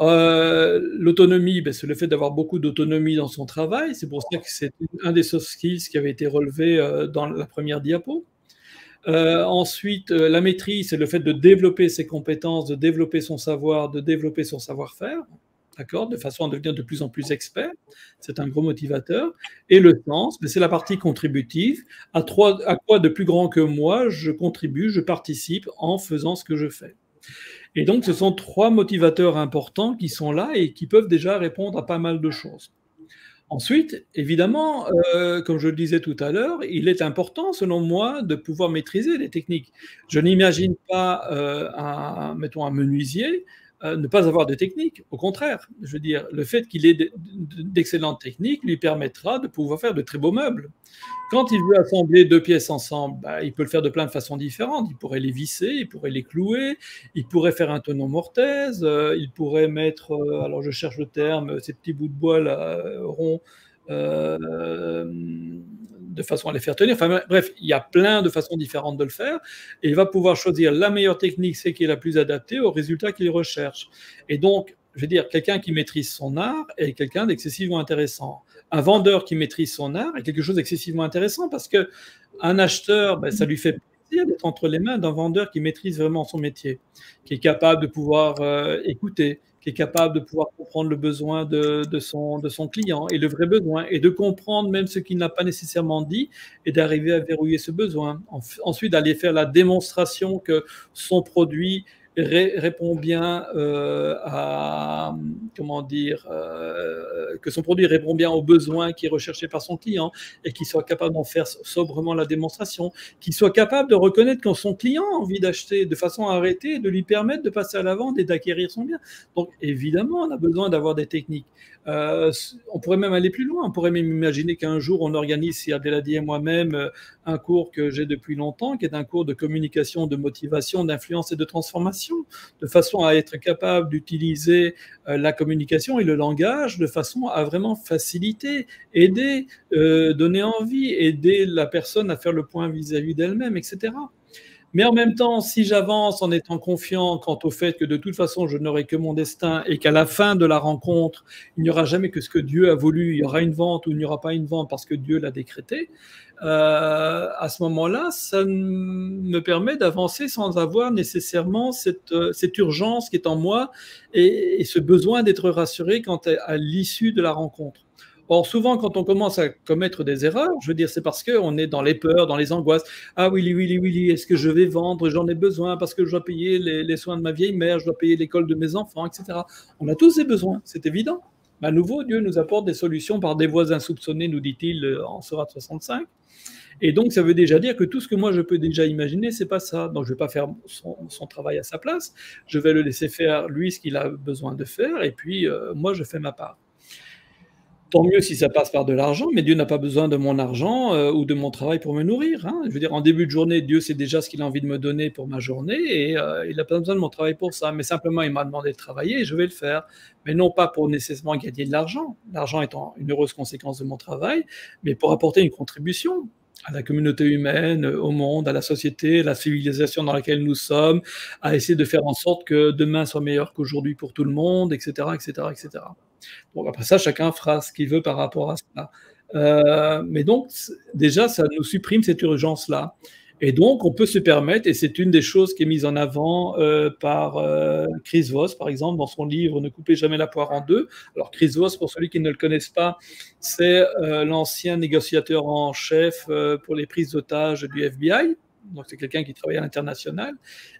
Euh, L'autonomie, ben, c'est le fait d'avoir beaucoup d'autonomie dans son travail. C'est pour ça que c'est un des soft skills qui avait été relevé dans la première diapo. Euh, ensuite, euh, la maîtrise, c'est le fait de développer ses compétences, de développer son savoir, de développer son savoir-faire, d'accord, de façon à devenir de plus en plus expert. C'est un gros motivateur. Et le sens, c'est la partie contributive. À quoi de plus grand que moi, je contribue, je participe en faisant ce que je fais. Et donc, ce sont trois motivateurs importants qui sont là et qui peuvent déjà répondre à pas mal de choses. Ensuite, évidemment, euh, comme je le disais tout à l'heure, il est important, selon moi, de pouvoir maîtriser les techniques. Je n'imagine pas, euh, un, mettons, un menuisier euh, ne pas avoir de technique. Au contraire, je veux dire, le fait qu'il ait d'excellentes techniques lui permettra de pouvoir faire de très beaux meubles. Quand il veut assembler deux pièces ensemble, bah, il peut le faire de plein de façons différentes. Il pourrait les visser, il pourrait les clouer, il pourrait faire un tonneau mortaise, euh, il pourrait mettre, euh, alors je cherche le terme, ces petits bouts de bois là, ronds, de façon à les faire tenir. Bref, il y a plein de façons différentes de le faire. Et il va pouvoir choisir la meilleure technique, c'est qui est la plus adaptée au résultat qu'il recherche. Et donc, je veux dire, quelqu'un qui maîtrise son art est quelqu'un d'excessivement intéressant. Un vendeur qui maîtrise son art est quelque chose d'excessivement intéressant parce que un acheteur, ben, ça lui fait plaisir d'être entre les mains d'un vendeur qui maîtrise vraiment son métier, qui est capable de pouvoir euh, écouter, qui est capable de pouvoir comprendre le besoin de, son, de son client et le vrai besoin, et de comprendre même ce qu'il n'a pas nécessairement dit, et d'arriver à verrouiller ce besoin. Ensuite, d'aller faire la démonstration que son produit répond bien euh, à comment dire euh, que son produit répond bien aux besoins qui est recherché par son client et qu'il soit capable d'en faire sobrement la démonstration, qu'il soit capable de reconnaître quand son client a envie d'acheter de façon à arrêter et de lui permettre de passer à la vente et d'acquérir son bien. Donc évidemment, on a besoin d'avoir des techniques. Euh, on pourrait même aller plus loin. On pourrait même imaginer qu'un jour, on organise, si Adéladi et moi-même, euh, un cours que j'ai depuis longtemps, qui est un cours de communication, de motivation, d'influence et de transformation, de façon à être capable d'utiliser euh, la communication et le langage de façon à vraiment faciliter, aider, donner envie, aider la personne à faire le point vis-à-vis d'elle-même, etc. Mais en même temps, si j'avance en étant confiant quant au fait que de toute façon, je n'aurai que mon destin et qu'à la fin de la rencontre, il n'y aura jamais que ce que Dieu a voulu, il y aura une vente ou il n'y aura pas une vente parce que Dieu l'a décrété, euh, à ce moment-là, ça me permet d'avancer sans avoir nécessairement cette, euh, cette, urgence qui est en moi et, et ce besoin d'être rassuré quant à l'issue de la rencontre. Or, souvent, quand on commence à commettre des erreurs, je veux dire, c'est parce qu'on est dans les peurs, dans les angoisses. Ah oui, oui, oui, est-ce que je vais vendre? J'en ai besoin parce que je dois payer les, soins de ma vieille mère, je dois payer l'école de mes enfants, etc. On a tous ces besoins, c'est évident. Mais à nouveau, Dieu nous apporte des solutions par des voies insoupçonnées, nous dit-il euh, en Surat 65. Et donc, ça veut déjà dire que tout ce que moi je peux déjà imaginer, c'est pas ça. Donc, je vais pas faire son, travail à sa place. Je vais le laisser faire lui ce qu'il a besoin de faire, et puis euh, moi je fais ma part. Tant mieux si ça passe par de l'argent, mais Dieu n'a pas besoin de mon argent euh, ou de mon travail pour me nourrir. Hein. Je veux dire, en début de journée, Dieu sait déjà ce qu'il a envie de me donner pour ma journée et euh, il n'a pas besoin de mon travail pour ça. Mais simplement, il m'a demandé de travailler et je vais le faire. Mais non pas pour nécessairement gagner de l'argent, l'argent étant une heureuse conséquence de mon travail, mais pour apporter une contribution à la communauté humaine, au monde, à la société, à la civilisation dans laquelle nous sommes, à essayer de faire en sorte que demain soit meilleur qu'aujourd'hui pour tout le monde, etc., etc., etc. Bon, après ça, chacun fera ce qu'il veut par rapport à ça. Euh, mais donc, déjà, ça nous supprime cette urgence-là. Et donc, on peut se permettre, et c'est une des choses qui est mise en avant euh, par euh, Chris Voss, par exemple, dans son livre Ne coupez jamais la poire en deux. Alors, Chris Voss, pour celui qui ne le connaissent pas, c'est l'ancien négociateur en chef pour les prises d'otages du FBI. Donc c'est quelqu'un qui travaille à l'international.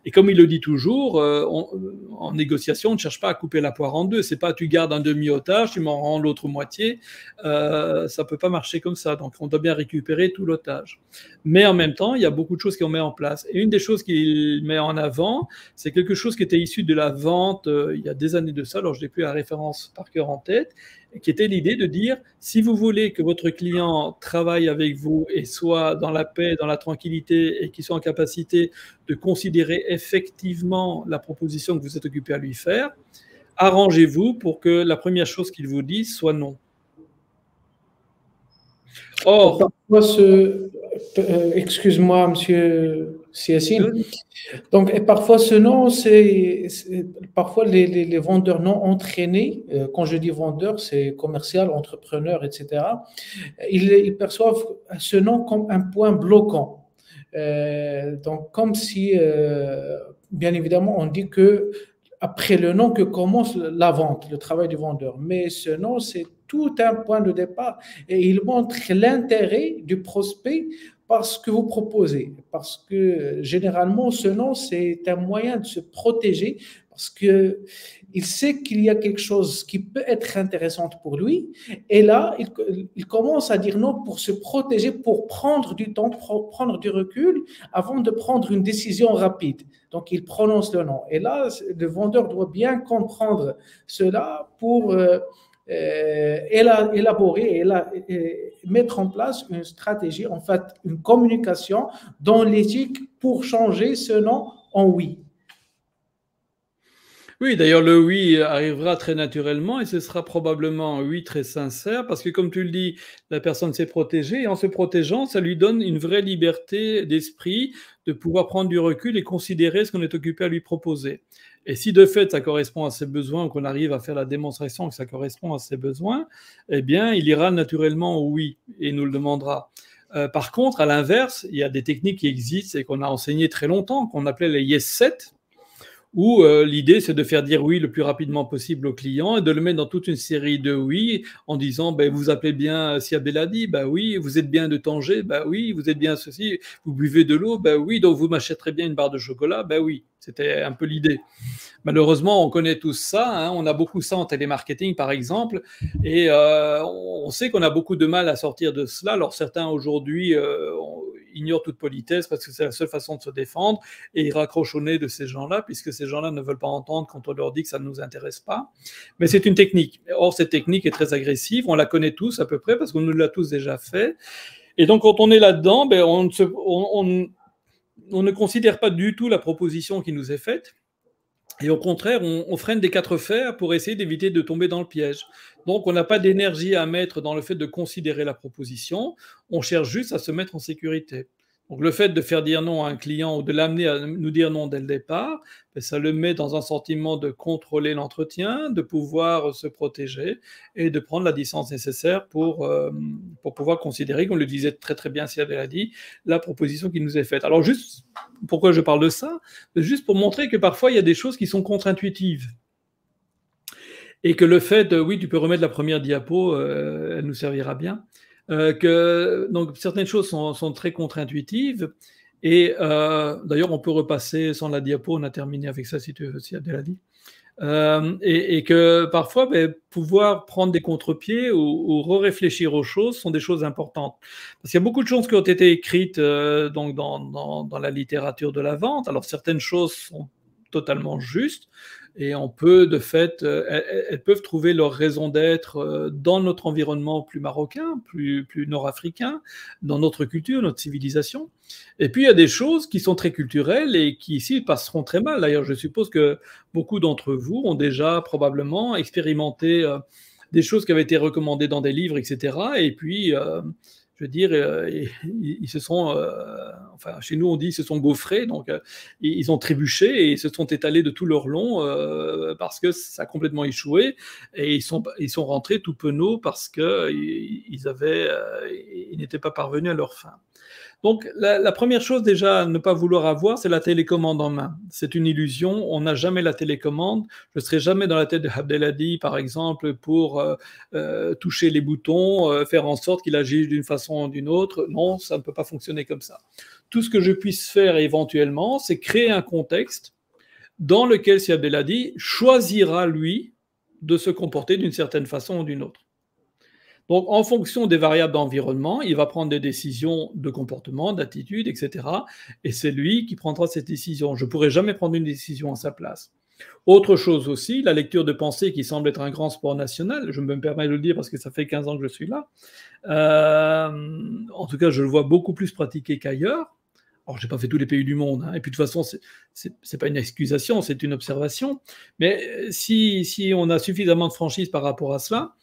Et comme il le dit toujours, euh, en négociation, on ne cherche pas à couper la poire en deux. C'est pas tu gardes un demi-otage, tu m'en rends l'autre moitié. Euh, ça peut pas marcher comme ça. Donc on doit bien récupérer tout l'otage. Mais en même temps, il y a beaucoup de choses qu'on met en place. Et une des choses qu'il met en avant, c'est quelque chose qui était issu de la vente euh, il y a des années de ça. Alors je n'ai plus la référence par cœur en tête qui était l'idée de dire, si vous voulez que votre client travaille avec vous et soit dans la paix, dans la tranquillité et qu'il soit en capacité de considérer effectivement la proposition que vous êtes occupé à lui faire, arrangez-vous pour que la première chose qu'il vous dise soit non. Or, ce, euh, excuse-moi, monsieur Siassine. Donc, et parfois, ce nom, c'est parfois les, les, vendeurs non entraînés, euh, quand je dis vendeur, c'est commercial, entrepreneur, etc. Ils, ils, perçoivent ce nom comme un point bloquant. Euh, donc, comme si, bien évidemment, on dit que après le nom que commence la vente, le travail du vendeur. Mais ce nom, c'est tout un point de départ et il montre l'intérêt du prospect parce que vous proposez. Parce que généralement, ce nom, c'est un moyen de se protéger parce que il sait qu'il y a quelque chose qui peut être intéressant pour lui. Et là, il, commence à dire non pour se protéger, pour prendre du temps, pour prendre du recul avant de prendre une décision rapide. Donc, il prononce le nom. Et là, le vendeur doit bien comprendre cela pour euh, élaborer et mettre en place une stratégie, en fait, une communication dans l'éthique pour changer ce nom en oui. Oui, d'ailleurs, le oui arrivera très naturellement et ce sera probablement un oui très sincère parce que, comme tu le dis, la personne s'est protégée et en se protégeant, ça lui donne une vraie liberté d'esprit de pouvoir prendre du recul et considérer ce qu'on est occupé à lui proposer. Et si de fait ça correspond à ses besoins, qu'on arrive à faire la démonstration que ça correspond à ses besoins, eh bien, il ira naturellement au oui et nous le demandera. Euh, par contre, à l'inverse, il y a des techniques qui existent et qu'on a enseignées très longtemps, qu'on appelait les yes set, où euh, l'idée c'est de faire dire oui le plus rapidement possible au client et de le mettre dans toute une série de oui en disant ben, vous appelez bien Sia Beladi, ben oui, vous êtes bien de Tanger, ben oui, vous êtes bien ceci, vous buvez de l'eau, ben oui, donc vous m'achèterez bien une barre de chocolat, ben oui. C'était un peu l'idée. Malheureusement, on connaît tous ça. Hein. on a beaucoup ça en télémarketing, par exemple, et euh, on sait qu'on a beaucoup de mal à sortir de cela. Alors certains aujourd'hui euh, ignore toute politesse parce que c'est la seule façon de se défendre et ils raccrochent au nez de ces gens-là puisque ces gens-là ne veulent pas entendre quand on leur dit que ça ne nous intéresse pas. Mais c'est une technique. Or, cette technique est très agressive. On la connaît tous à peu près parce qu'on nous l'a tous déjà fait. Et donc, quand on est là-dedans, ben, on, on, on ne considère pas du tout la proposition qui nous est faite. Et au contraire, on, freine des quatre fers pour essayer d'éviter de tomber dans le piège. Donc, on n'a pas d'énergie à mettre dans le fait de considérer la proposition, on cherche juste à se mettre en sécurité. Donc le fait de faire dire non à un client ou de l'amener à nous dire non dès le départ, ben, ça le met dans un sentiment de contrôler l'entretien, de pouvoir se protéger et de prendre la distance nécessaire pour, euh, pour pouvoir considérer, comme le disait très très bien Siad a dit, la proposition qui nous est faite. Alors juste, pourquoi je parle de ça? Juste pour montrer que parfois il y a des choses qui sont contre-intuitives. Et que le fait, oui, tu peux remettre la première diapo, euh, elle nous servira bien. Euh, que donc certaines choses sont, très contre-intuitives. Et euh, d'ailleurs, on peut repasser sans la diapo, on a terminé avec ça si tu si Adèle a dit. Euh, et, que parfois, ben, pouvoir prendre des contre-pieds ou, réfléchir aux choses sont des choses importantes. Parce qu'il y a beaucoup de choses qui ont été écrites donc dans, la littérature de la vente. Alors certaines choses sont totalement justes, et on peut, de fait, euh, elles, peuvent trouver leur raison d'être euh, dans notre environnement plus marocain, plus, plus nord-africain, dans notre culture, notre civilisation. Et puis, il y a des choses qui sont très culturelles et qui ici passeront très mal. D'ailleurs, je suppose que beaucoup d'entre vous ont déjà probablement expérimenté euh, des choses qui avaient été recommandées dans des livres, etc. Et puis, je veux dire, euh, ils, se sont, euh, enfin, chez nous on dit, ils se sont gaufrés, donc euh, ils ont trébuché et ils se sont étalés de tout leur long parce que ça a complètement échoué et ils sont, ils sont rentrés tout penauds parce qu'ils ils ils n'étaient pas parvenus à leur fin. Donc, la, première chose déjà à ne pas vouloir avoir, c'est la télécommande en main. C'est une illusion. On n'a jamais la télécommande. Je ne serai jamais dans la tête de Abdelhadi, par exemple, pour euh, euh, toucher les boutons, euh, faire en sorte qu'il agisse d'une façon ou d'une autre. Non, ça ne peut pas fonctionner comme ça. Tout ce que je puisse faire éventuellement, c'est créer un contexte dans lequel si Abdelhadi choisira, lui, de se comporter d'une certaine façon ou d'une autre. Donc, en fonction des variables d'environnement, il va prendre des décisions de comportement, d'attitude, etc. Et c'est lui qui prendra cette décision. Je ne pourrai jamais prendre une décision à sa place. Autre chose aussi, la lecture de pensée qui semble être un grand sport national, je me permets de le dire parce que ça fait 15 ans que je suis là. Euh, en tout cas, je le vois beaucoup plus pratiqué qu'ailleurs. Alors, je n'ai pas fait tous les pays du monde, hein. et puis de toute façon, ce n'est pas une excusation, c'est une observation. Mais si, si on a suffisamment de franchise par rapport à cela,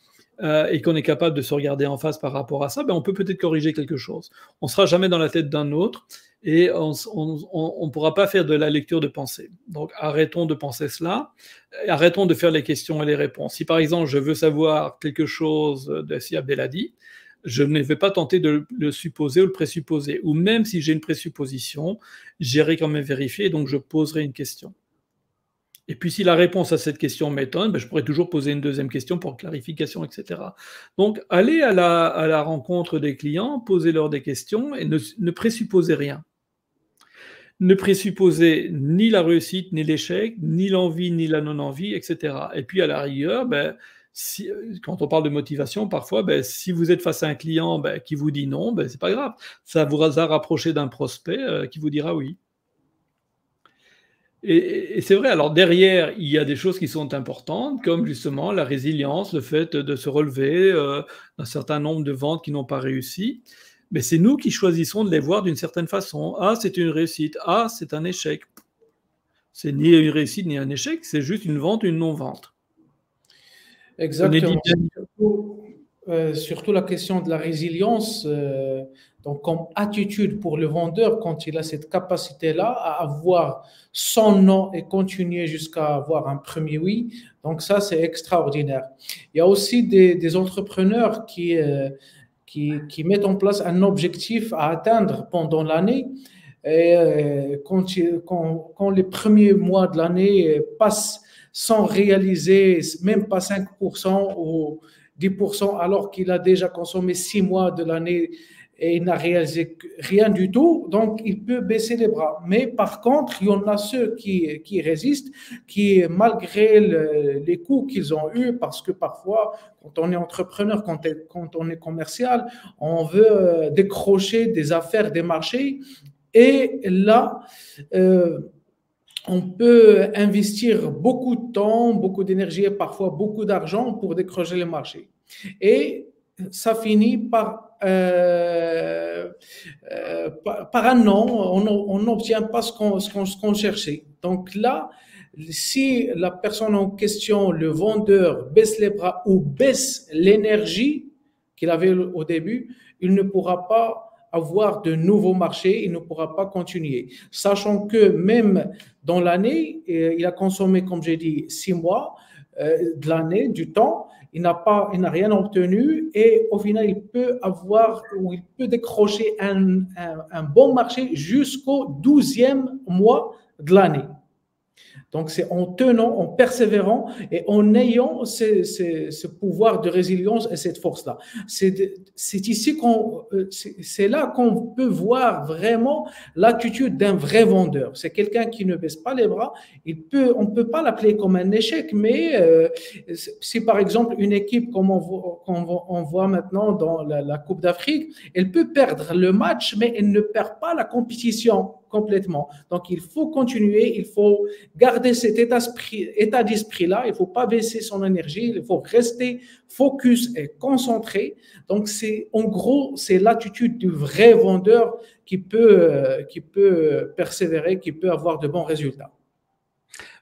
euh, et qu'on est capable de se regarder en face par rapport à ça, ben on peut peut-être corriger quelque chose. On sera jamais dans la tête d'un autre et on ne pourra pas faire de la lecture de pensée. Donc arrêtons de penser cela, arrêtons de faire les questions et les réponses. Si par exemple je veux savoir quelque chose de si Abdelhadi, je ne vais pas tenter de le supposer ou le présupposer. Ou même si j'ai une présupposition, j'irai quand même vérifier, donc je poserai une question. Et puis si la réponse à cette question m'étonne, ben, je pourrais toujours poser une deuxième question pour clarification, etc. Donc allez à la, rencontre des clients, posez-leur des questions et ne, présupposez rien. Ne présupposez ni la réussite, ni l'échec, ni l'envie, ni la non-envie, etc. Et puis à la rigueur, ben, quand on parle de motivation, parfois, ben, si vous êtes face à un client qui vous dit non, ben, c'est pas grave. Ça vous a rapproché d'un prospect euh, qui vous dira oui. Et, c'est vrai, alors derrière, il y a des choses qui sont importantes, comme justement la résilience, le fait de se relever euh, d'un certain nombre de ventes qui n'ont pas réussi. Mais c'est nous qui choisissons de les voir d'une certaine façon. Ah, c'est une réussite. Ah, c'est un échec. C'est ni une réussite ni un échec, c'est juste une vente, une non-vente. Exactement. Euh, surtout, la question de la résilience. Euh, donc, comme attitude pour le vendeur, quand il a cette capacité-là à avoir son nom et continuer jusqu'à avoir un premier oui, donc ça, c'est extraordinaire. Il y a aussi des, entrepreneurs qui, euh, qui, mettent en place un objectif à atteindre pendant l'année. Et euh, quand, quand, quand, les premiers mois de l'année passent sans réaliser même pas 5% ou 10%, alors qu'il a déjà consommé 6 mois de l'année et il n'a réalisé rien du tout, donc il peut baisser les bras. Mais par contre, il y en a ceux qui, qui résistent, qui, malgré les coûts qu'ils ont eus, parce que parfois, quand on est entrepreneur, quand, quand on est commercial, on veut euh, décrocher des affaires, des marchés, et là, euh, on peut investir beaucoup de temps, beaucoup d'énergie et parfois beaucoup d'argent pour décrocher les marchés. Et ça finit par euh, euh, par, un non, on n'obtient pas ce qu'on cherchait. Donc là, si la personne en question, le vendeur, baisse les bras ou baisse l'énergie qu'il avait au début, il ne pourra pas avoir de nouveaux marchés, il ne pourra pas continuer. Sachant que même dans l'année, euh, il a consommé, comme j'ai dit, six mois de l'année, du temps, il n'a pas, il n'a rien obtenu et au final, il peut avoir ou il peut décrocher un, bon marché jusqu'au 12e mois de l'année. Donc, c'est en tenant, en persévérant et en ayant ce, ce, pouvoir de résilience et cette force-là. C'est ici qu'on, euh, c'est là qu'on peut voir vraiment l'attitude d'un vrai vendeur. C'est quelqu'un qui ne baisse pas les bras. Il peut, on peut pas l'appeler comme un échec, mais euh, si par exemple une équipe comme on voit, voit maintenant dans la Coupe d'Afrique, elle peut perdre le match, mais elle ne perd pas la compétition complètement. Donc, il faut continuer, il faut garder cet état d'esprit-là, il ne faut pas baisser son énergie, il faut rester focus et concentré. Donc, c'est en gros, c'est l'attitude du vrai vendeur qui peut, qui peut persévérer, qui peut avoir de bons résultats.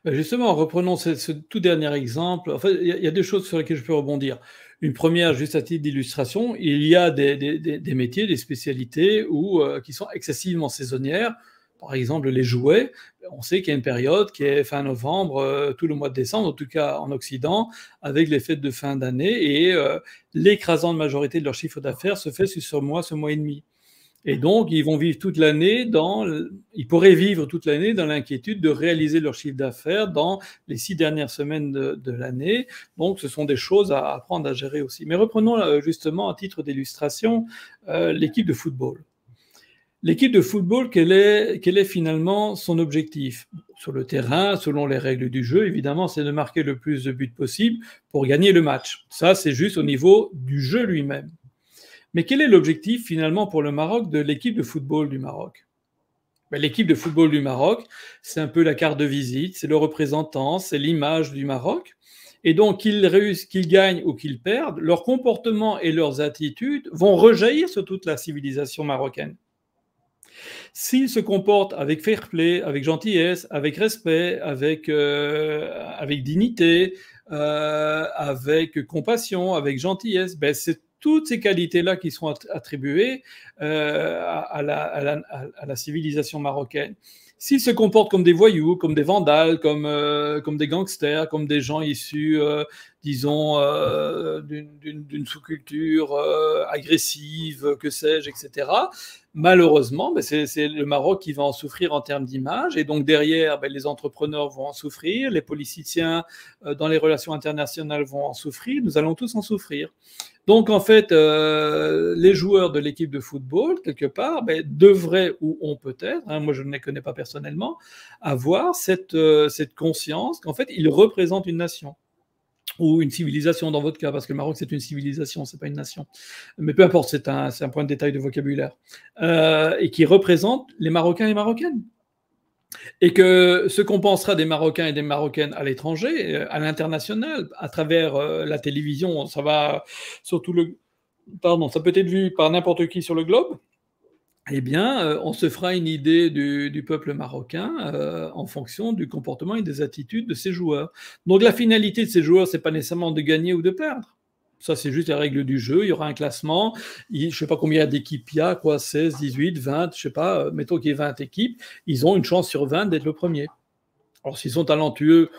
Ben, justement, reprenons ce, tout dernier exemple. En fait, il y, a deux choses sur lesquelles je peux rebondir. Une première, juste à titre d'illustration, il y a des, métiers, des spécialités euh, qui sont excessivement saisonnières par exemple les jouets, on sait qu'il y a une période qui est fin novembre, euh, tout le mois de décembre, en tout cas en Occident, avec les fêtes de fin d'année, et euh, l'écrasante majorité de leur chiffre d'affaires se fait sur ce mois, ce mois et demi. Et donc, ils vont vivre toute l'année dans, ils pourraient vivre toute l'année dans l'inquiétude de réaliser leur chiffre d'affaires dans les six dernières semaines de, l'année. Donc, ce sont des choses à apprendre à gérer aussi. Mais reprenons euh, justement à titre d'illustration l'équipe de football. L'équipe de football, quel est, finalement son objectif? Sur le terrain, selon les règles du jeu, évidemment, c'est de marquer le plus de buts possible pour gagner le match. Ça, c'est juste au niveau du jeu lui-même. Mais quel est l'objectif finalement pour le Maroc de l'équipe de football du Maroc? Ben, L'équipe de football du Maroc, c'est un peu la carte de visite, c'est le représentant, c'est l'image du Maroc. Et donc, qu'ils réussissent, qu'ils gagnent ou qu'ils perdent, leur comportement et leurs attitudes vont rejaillir sur toute la civilisation marocaine. S'ils se comportent avec fair play, avec gentillesse, avec respect, avec, euh, avec dignité, euh, avec compassion, avec gentillesse, ben c'est toutes ces qualités-là qui sont attribuées euh, à, la, civilisation marocaine. S'ils se comportent comme des voyous, comme des vandales, comme, euh, comme des gangsters, comme des gens issus, euh, disons, d'une sous-culture agressive, que sais-je, etc., malheureusement, ben, c'est le Maroc qui va en souffrir en termes d'image. Et donc derrière, ben, les entrepreneurs vont en souffrir, les politiciens dans les relations internationales vont en souffrir, nous allons tous en souffrir. Donc en fait, euh, les joueurs de l'équipe de football, quelque part, ben, devraient ou ont peut-être, hein, moi je ne les connais pas personnellement, avoir cette, euh, cette conscience qu'en fait, ils représentent une nation ou une civilisation dans votre cas, parce que le Maroc c'est une civilisation, c'est pas une nation. Mais peu importe, c'est un, un, point de détail de vocabulaire. Euh, et qui représente les Marocains et Marocaines et que ce qu'on pensera des Marocains et des Marocaines à l'étranger, euh, à l'international, à travers euh, la télévision, ça va surtout le, pardon, ça peut être vu par n'importe qui sur le globe. Eh bien, euh, on se fera une idée du, peuple marocain en fonction du comportement et des attitudes de ces joueurs. Donc, la finalité de ces joueurs, c'est pas nécessairement de gagner ou de perdre. Ça, c'est juste les règles du jeu. Il y aura un classement. je ne sais pas combien d'équipes il y a, quoi, 16, 18, 20, je sais pas. Euh, mettons qu'il y ait 20 équipes. Ils ont une chance sur 20 d'être le premier. Alors, s'ils sont talentueux,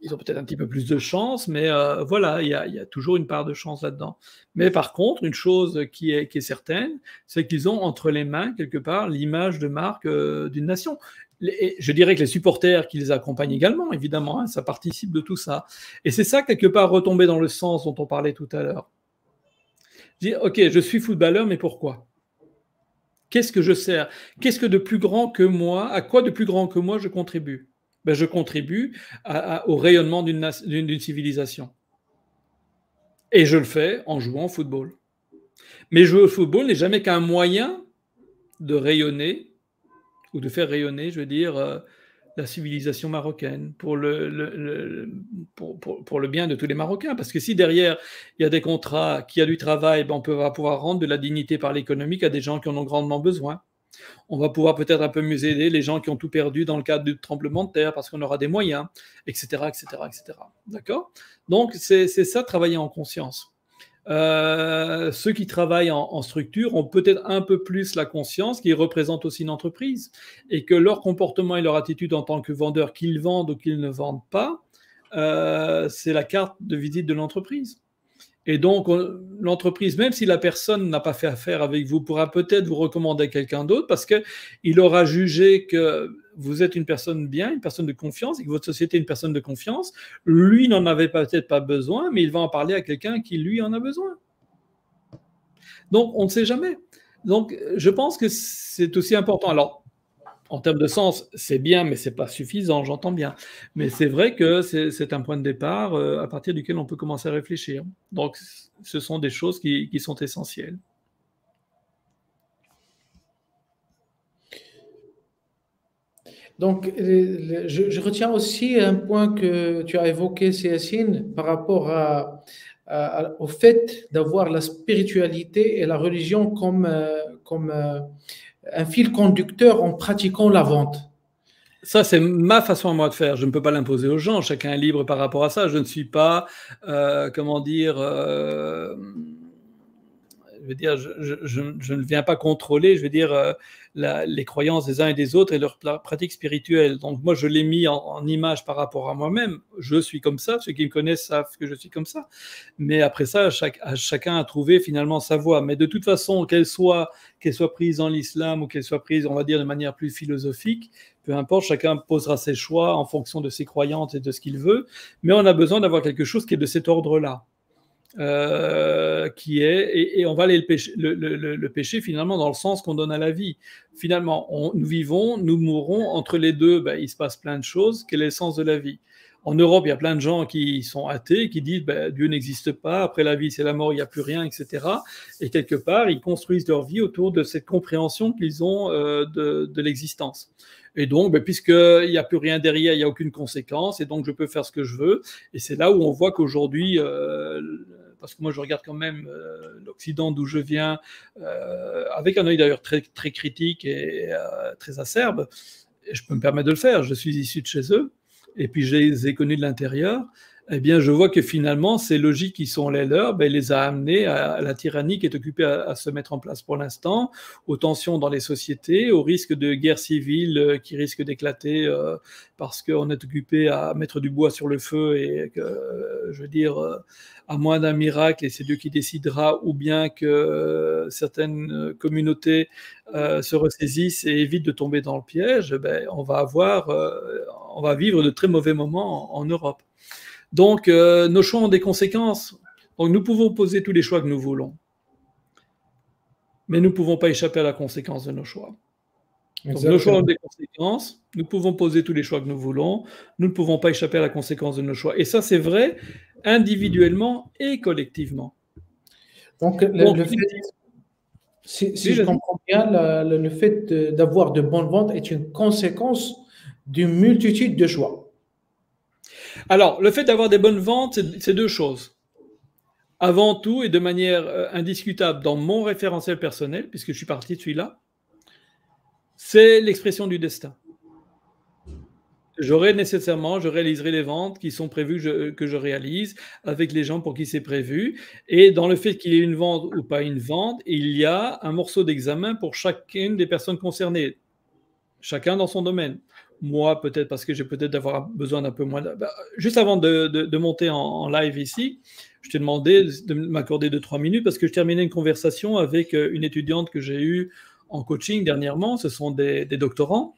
ils ont peut-être un petit peu plus de chance, mais euh, voilà, il y, a, toujours une part de chance là-dedans. Mais par contre, une chose qui est, qui est certaine, c'est qu'ils ont entre les mains, quelque part, l'image de marque euh, d'une nation je dirais que les supporters qui les accompagnent également, évidemment, hein, ça participe de tout ça. Et c'est ça, quelque part, retomber dans le sens dont on parlait tout à l'heure. Dire, OK, je suis footballeur, mais pourquoi? Qu'est-ce que je sers? Qu'est-ce que de plus grand que moi À quoi de plus grand que moi je contribue? Ben, Je contribue au rayonnement d'une civilisation. Et je le fais en jouant au football. Mais jouer au football n'est jamais qu'un moyen de rayonner ou de faire rayonner, je veux dire, euh, la civilisation marocaine pour le, pour, le bien de tous les Marocains. Parce que si derrière, il y a des contrats, qu'il y a du travail, ben on va pouvoir rendre de la dignité par l'économique à des gens qui en ont grandement besoin. On va pouvoir peut-être un peu mieux aider les gens qui ont tout perdu dans le cadre du tremblement de terre parce qu'on aura des moyens, etc., etc., etc. D'accord? Donc, c'est ça, travailler en conscience. Euh, ceux qui travaillent en, structure ont peut-être un peu plus la conscience qu'ils représentent aussi une entreprise et que leur comportement et leur attitude en tant que vendeur, qu'ils vendent ou qu'ils ne vendent pas, euh, c'est la carte de visite de l'entreprise. Et donc, l'entreprise, même si la personne n'a pas fait affaire avec vous, pourra peut-être vous recommander quelqu'un d'autre parce qu'il aura jugé que vous êtes une personne bien, une personne de confiance, et que votre société est une personne de confiance. Lui n'en avait peut-être pas besoin, mais il va en parler à quelqu'un qui, lui, en a besoin. Donc, on ne sait jamais. Donc, je pense que c'est aussi important. Alors, en termes de sens, c'est bien, mais c'est pas suffisant, j'entends bien. Mais c'est vrai que c'est un point de départ euh, à partir duquel on peut commencer à réfléchir. Donc, ce sont des choses qui, sont essentielles. Donc, je, retiens aussi un point que tu as évoqué, Cécine, par rapport au fait d'avoir la spiritualité et la religion comme, euh, comme euh, un fil conducteur en pratiquant la vente. Ça, c'est ma façon à moi de faire. Je ne peux pas l'imposer aux gens. Chacun est libre par rapport à ça. Je ne suis pas, euh, comment dire, euh, je veux dire, je, ne viens pas contrôler, je veux dire, euh, les croyances des uns et des autres et leurs pratiques spirituelles. Donc moi, je l'ai mis en, image par rapport à moi-même. Je suis comme ça, ceux qui me connaissent savent que je suis comme ça. Mais après ça, chacun a trouvé finalement sa voie. Mais de toute façon, qu'elle soit, qu'elle soit prise dans l'islam ou qu'elle soit prise, on va dire, de manière plus philosophique, peu importe, chacun posera ses choix en fonction de ses croyances et de ce qu'il veut. Mais on a besoin d'avoir quelque chose qui est de cet ordre-là. Euh, qui est, et, on va aller le pécher, le, péché, finalement dans le sens qu'on donne à la vie. Finalement, on, nous vivons, nous mourrons, entre les deux, ben, il se passe plein de choses. Quel est le sens de la vie? En Europe, il y a plein de gens qui sont athées, qui disent ben, Dieu n'existe pas, après la vie c'est la mort, il n'y a plus rien, etc. Et quelque part, ils construisent leur vie autour de cette compréhension qu'ils ont euh, de, de l'existence. Et donc, ben, puisqu'il n'y a plus rien derrière, il n'y a aucune conséquence, et donc je peux faire ce que je veux. Et c'est là où on voit qu'aujourd'hui, euh, parce que moi je regarde quand même euh, l'Occident d'où je viens, euh, avec un œil d'ailleurs très, très critique et euh, très acerbe, et je peux me permettre de le faire, je suis issu de chez eux, et puis je les ai connus de l'intérieur, eh bien, je vois que finalement, ces logiques qui sont les leurs, ben, les a amenés à, la tyrannie qui est occupée à, se mettre en place pour l'instant, aux tensions dans les sociétés, au risque de guerre civile euh, qui risque d'éclater euh, parce qu'on est occupé à mettre du bois sur le feu et que, euh, je veux dire, à moins d'un miracle, et c'est Dieu qui décidera, ou bien que certaines communautés se ressaisissent et évitent de tomber dans le piège, ben, on va avoir, on va vivre de très mauvais moments en Europe. Donc, euh, nos choix ont des conséquences. Donc, nous pouvons poser tous les choix que nous voulons. Mais nous ne pouvons pas échapper à la conséquence de nos choix. nos choix ont des conséquences. Nous pouvons poser tous les choix que nous voulons. Nous ne pouvons pas échapper à la conséquence de nos choix. Et ça, c'est vrai individuellement et collectivement. Donc, le, fait, si, je comprends bien, le fait d'avoir de bonnes ventes est une conséquence d'une multitude de choix. Alors, le fait d'avoir des bonnes ventes, c'est deux choses. Avant tout, et de manière euh, indiscutable dans mon référentiel personnel, puisque je suis parti de celui-là, c'est l'expression du destin. J'aurai nécessairement, je réaliserai les ventes qui sont prévues que je réalise avec les gens pour qui c'est prévu. Et dans le fait qu'il y ait une vente ou pas une vente, il y a un morceau d'examen pour chacune des personnes concernées, chacun dans son domaine moi, peut-être parce que j'ai peut-être d'avoir besoin d'un peu moins. Bah, juste avant de, monter en, live ici, je t'ai demandé de m'accorder 2-3 minutes parce que je terminais une conversation avec euh, une étudiante que j'ai eue en coaching dernièrement. Ce sont des, doctorants.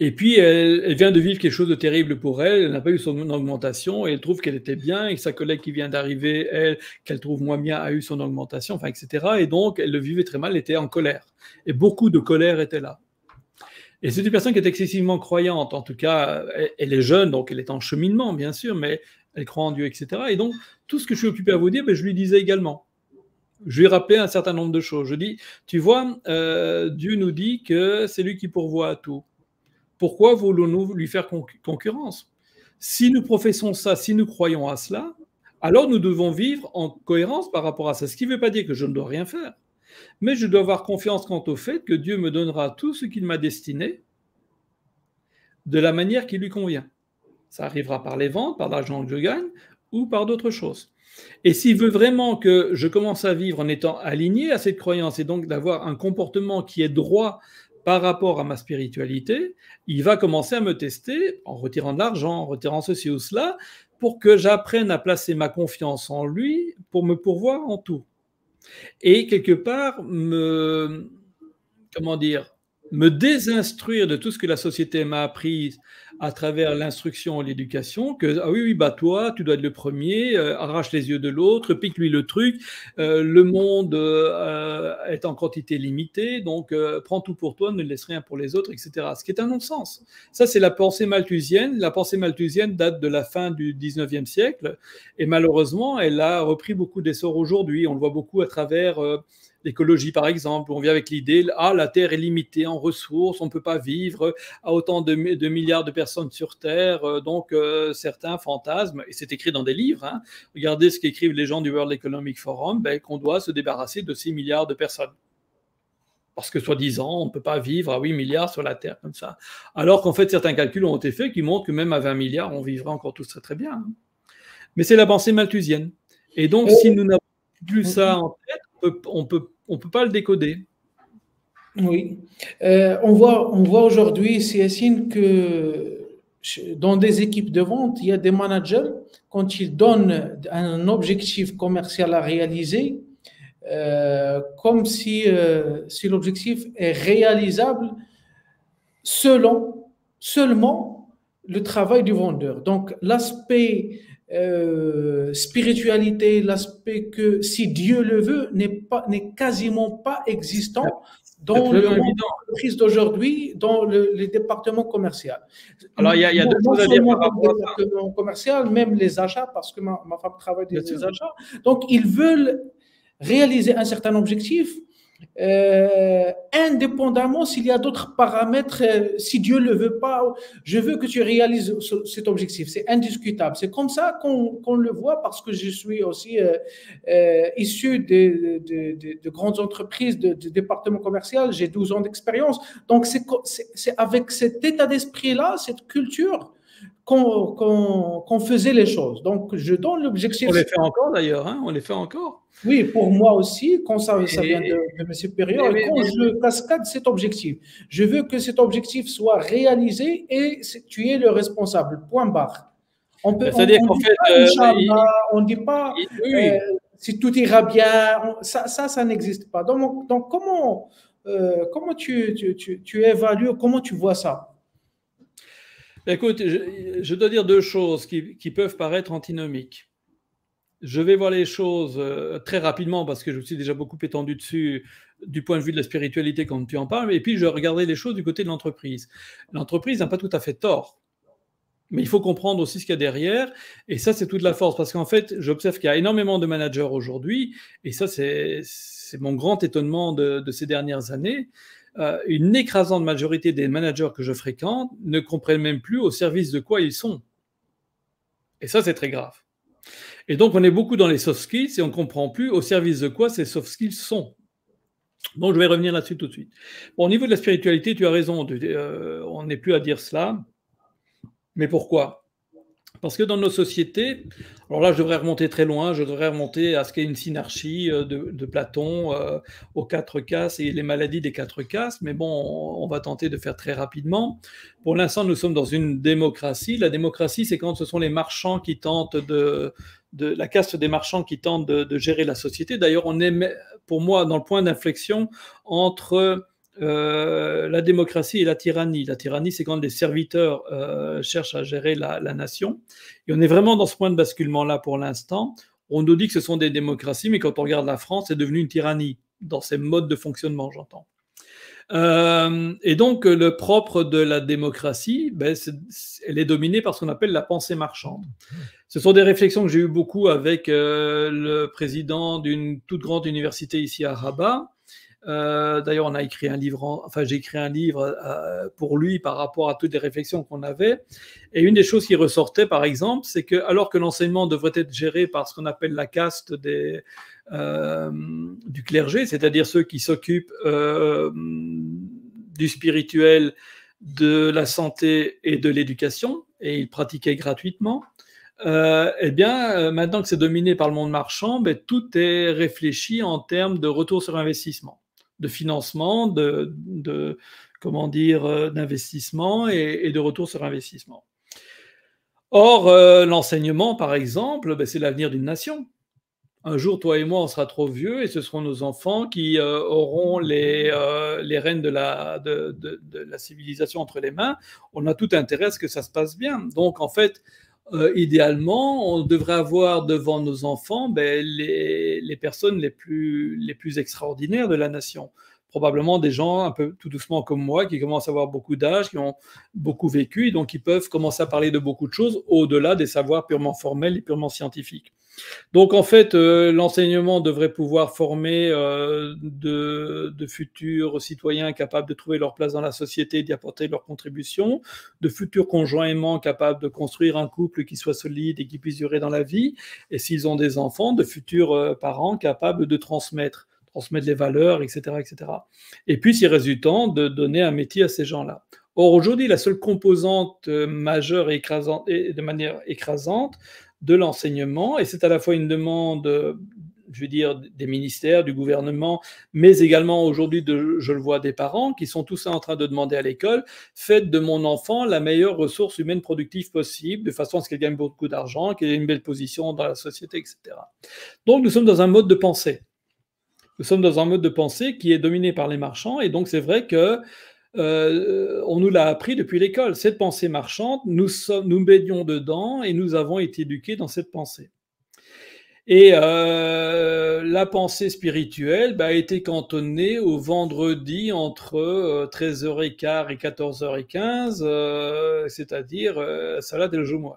Et puis, elle, vient de vivre quelque chose de terrible pour elle. Elle n'a pas eu son augmentation et elle trouve qu'elle était bien et sa collègue qui vient d'arriver, elle, qu'elle trouve moins bien, a eu son augmentation, enfin, etc. Et donc, elle le vivait très mal, elle était en colère. Et beaucoup de colère était là. Et c'est une personne qui est excessivement croyante. En tout cas, elle, est jeune, donc elle est en cheminement, bien sûr, mais elle croit en Dieu, etc. Et donc, tout ce que je suis occupé à vous dire, ben, je lui disais également. Je lui rappelais un certain nombre de choses. Je dis, tu vois, euh, Dieu nous dit que c'est lui qui pourvoit à tout. Pourquoi voulons-nous lui faire concurrence? Si nous professons ça, si nous croyons à cela, alors nous devons vivre en cohérence par rapport à ça. Ce qui ne veut pas dire que je ne dois rien faire mais je dois avoir confiance quant au fait que Dieu me donnera tout ce qu'il m'a destiné de la manière qui lui convient. Ça arrivera par les ventes, par l'argent que je gagne ou par d'autres choses. Et s'il veut vraiment que je commence à vivre en étant aligné à cette croyance et donc d'avoir un comportement qui est droit par rapport à ma spiritualité, il va commencer à me tester en retirant de l'argent, en retirant ceci ou cela, pour que j'apprenne à placer ma confiance en lui pour me pourvoir en tout et quelque part me, comment dire, me désinstruire de tout ce que la société m'a appris à travers l'instruction et l'éducation, que ah oui, oui, bah toi, tu dois être le premier, euh, arrache les yeux de l'autre, pique-lui le truc, euh, le monde euh, est en quantité limitée, donc prends tout pour toi, ne laisse rien pour les autres, etc. Ce qui est un non-sens. Ça, c'est la pensée malthusienne. La pensée malthusienne date de la fin du 19e siècle, et malheureusement, elle a repris beaucoup d'essor aujourd'hui. On le voit beaucoup à travers l'écologie par exemple, on vient avec l'idée, ah, la Terre est limitée en ressources, on ne peut pas vivre à autant de, milliards de personnes sur Terre, euh, donc euh, certains fantasmes, et c'est écrit dans des livres, hein. regardez ce qu'écrivent les gens du World Economic Forum, ben, qu'on doit se débarrasser de 6 milliards de personnes. Parce que soi-disant, on ne peut pas vivre à 8 milliards sur la Terre comme ça. Alors qu'en fait, certains calculs ont été faits qui montrent que même à 20 milliards, on vivrait encore tous très très bien. Hein. Mais c'est la pensée malthusienne. Et donc, si nous n'avons plus ça en tête, on peut, on peut, on peut pas le décoder. Oui. Euh, on voit, on voit aujourd'hui, Yassine, que dans des équipes de vente, il y a des managers, quand ils donnent un objectif commercial à réaliser, euh, comme si, euh, si l'objectif est réalisable selon seulement le travail du vendeur. Donc l'aspect euh, spiritualité, l'aspect que si Dieu le veut n'est pas n'est quasiment pas existant dans le monde d'aujourd'hui, dans le, les départements commerciaux. Alors, il y a, il y a deux choses à dire par rapport à ça. commercial, même les achats, parce que ma, ma femme travaille dans les achats. Donc, ils veulent réaliser un certain objectif, euh, indépendamment s'il y a d'autres paramètres, euh, si Dieu ne le veut pas, je veux que tu réalises cet objectif. C'est indiscutable. C'est comme ça qu'on le voit parce que je suis aussi euh, issu de, grandes entreprises, de, départements commerciaux. J'ai 12 ans d'expérience. Donc, c'est avec cet état d'esprit-là, cette culture, qu'on faisait les choses. Donc, je donne l'objectif. On les fait encore d'ailleurs, hein on les fait encore. Oui, pour moi aussi, quand ça, ça vient de, mes supérieurs, quand je cascade cet objectif, je veux que cet objectif soit réalisé et tu es le responsable. Point barre. On peut. C'est-à-dire qu'en fait, euh, on ne dit pas euh, si tout ira bien. Ça, ça, ça n'existe pas. Donc, donc comment, euh, comment tu, tu, tu, tu évalues, comment tu vois ça? Écoute, je, dois dire deux choses qui, peuvent paraître antinomiques. Je vais voir les choses euh, très rapidement parce que je me suis déjà beaucoup étendu dessus du point de vue de la spiritualité quand tu en parles, et puis je regardais les choses du côté de l'entreprise. L'entreprise n'a pas tout à fait tort, mais il faut comprendre aussi ce qu'il y a derrière, et ça c'est toute la force, parce qu'en fait j'observe qu'il y a énormément de managers aujourd'hui, et ça c'est mon grand étonnement de ces dernières années, euh, une écrasante majorité des managers que je fréquente ne comprennent même plus au service de quoi ils sont. Et ça, c'est très grave. Et donc, on est beaucoup dans les soft skills et on ne comprend plus au service de quoi ces soft skills sont. Donc, je vais revenir là-dessus tout de suite. au niveau de la spiritualité, tu as raison, euh, on n'est plus à dire cela. Mais pourquoi? Parce que dans nos sociétés, alors là, je devrais remonter très loin, je devrais remonter à ce qu'est une synarchie euh, de, Platon euh, aux quatre castes et les maladies des quatre castes, mais bon, on, va tenter de faire très rapidement. Pour l'instant, nous sommes dans une démocratie. La démocratie, c'est quand ce sont les marchands qui tentent de, la caste des marchands qui tentent de gérer la société. D'ailleurs, on est, pour moi, dans le point d'inflexion entre euh, la démocratie et la tyrannie. La tyrannie, c'est quand des serviteurs euh, cherchent à gérer la, nation. Et on est vraiment dans ce point de basculement-là pour l'instant. On nous dit que ce sont des démocraties, mais quand on regarde la France, c'est devenu une tyrannie dans ses modes de fonctionnement, j'entends. Euh, et donc, le propre de la démocratie, ben, elle est dominée par ce qu'on appelle la pensée marchande. Ce sont des réflexions que j'ai eues beaucoup avec le président d'une toute grande université ici à Rabat, euh, d'ailleurs, on a écrit un livre, enfin j'ai écrit un livre euh, pour lui par rapport à toutes les réflexions qu'on avait. Et une des choses qui ressortait, par exemple, c'est que alors que l'enseignement devrait être géré par ce qu'on appelle la caste des, euh, du clergé, c'est-à-dire ceux qui s'occupent du spirituel, de la santé et de l'éducation, et ils pratiquaient gratuitement. eh bien, maintenant que c'est dominé par le monde marchand, ben, tout est réfléchi en termes de retour sur investissement de financement, de, comment dire, euh, d'investissement et, de retour sur investissement. Or, euh, l'enseignement, par exemple, ben, c'est l'avenir d'une nation. Un jour, toi et moi, on sera trop vieux et ce seront nos enfants qui euh, auront les, rênes de la, de, la civilisation entre les mains. On a tout intérêt à ce que ça se passe bien. Donc, en fait, euh, idéalement, on devrait avoir devant nos enfants ben, les, les, personnes les plus, les plus extraordinaires de la nation. Probablement des gens un peu tout doucement comme moi qui commencent à avoir beaucoup d'âge, qui ont beaucoup vécu, et donc qui peuvent commencer à parler de beaucoup de choses au-delà des savoirs purement formels et purement scientifiques. Donc en fait, euh, l'enseignement devrait pouvoir former euh, de, futurs citoyens capables de trouver leur place dans la société et d'y apporter leur contribution, de futurs conjoints aimants capables de construire un couple qui soit solide et qui puisse durer dans la vie, et s'ils ont des enfants, de futurs euh, parents capables de transmettre transmettre les valeurs, etc., etc. Et puis, s'il résultant, de donner un métier à ces gens-là. Or, aujourd'hui, la seule composante majeure et, écrasante, et de manière écrasante de l'enseignement, et c'est à la fois une demande je veux dire, des ministères, du gouvernement, mais également aujourd'hui, je le vois, des parents qui sont tous en train de demander à l'école, faites de mon enfant la meilleure ressource humaine productive possible, de façon à ce qu'il gagne beaucoup d'argent, qu'il ait une belle position dans la société, etc. Donc nous sommes dans un mode de pensée. Nous sommes dans un mode de pensée qui est dominé par les marchands, et donc c'est vrai que euh, on nous l'a appris depuis l'école. Cette pensée marchande, nous, sommes, nous baignons dedans et nous avons été éduqués dans cette pensée. Et euh, la pensée spirituelle bah, a été cantonnée au vendredi entre 13h15 euh, et 14h15, c'est-à-dire salade et le jour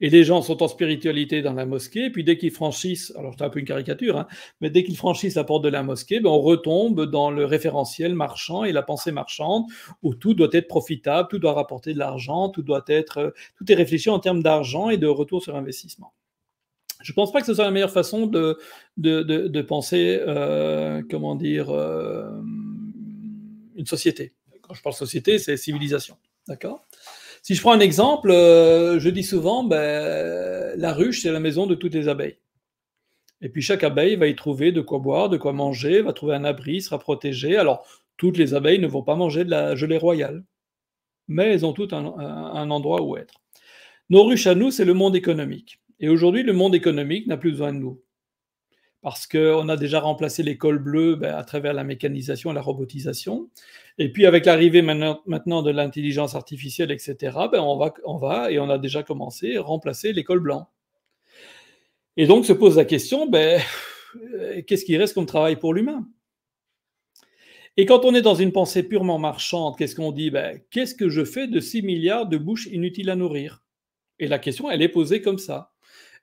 et les gens sont en spiritualité dans la mosquée, puis dès qu'ils franchissent, alors c'est un peu une caricature, hein, mais dès qu'ils franchissent la porte de la mosquée, ben on retombe dans le référentiel marchand et la pensée marchande, où tout doit être profitable, tout doit rapporter de l'argent, tout doit être, euh, tout est réfléchi en termes d'argent et de retour sur investissement. Je ne pense pas que ce soit la meilleure façon de, de, penser, euh, comment dire, euh, une société. Quand je parle société, c'est civilisation. D'accord? Si je prends un exemple, euh, je dis souvent, ben, la ruche, c'est la maison de toutes les abeilles. Et puis chaque abeille va y trouver de quoi boire, de quoi manger, va trouver un abri, sera protégée. Alors, toutes les abeilles ne vont pas manger de la gelée royale, mais elles ont toutes un endroit où être. Nos ruches à nous, c'est le monde économique. Et aujourd'hui, le monde économique n'a plus besoin de nous parce qu'on a déjà remplacé l'école bleue ben, à travers la mécanisation et la robotisation. Et puis avec l'arrivée maintenant, de l'intelligence artificielle, etc., ben, on, va, et on a déjà commencé, à remplacer l'école blanc. Et donc se pose la question, ben, qu'est-ce qui reste comme travail pour l'humain? Et quand on est dans une pensée purement marchande, qu'est-ce qu'on dit? Ben, Qu'est-ce que je fais de 6 milliards de bouches inutiles à nourrir? Et la question, elle est posée comme ça.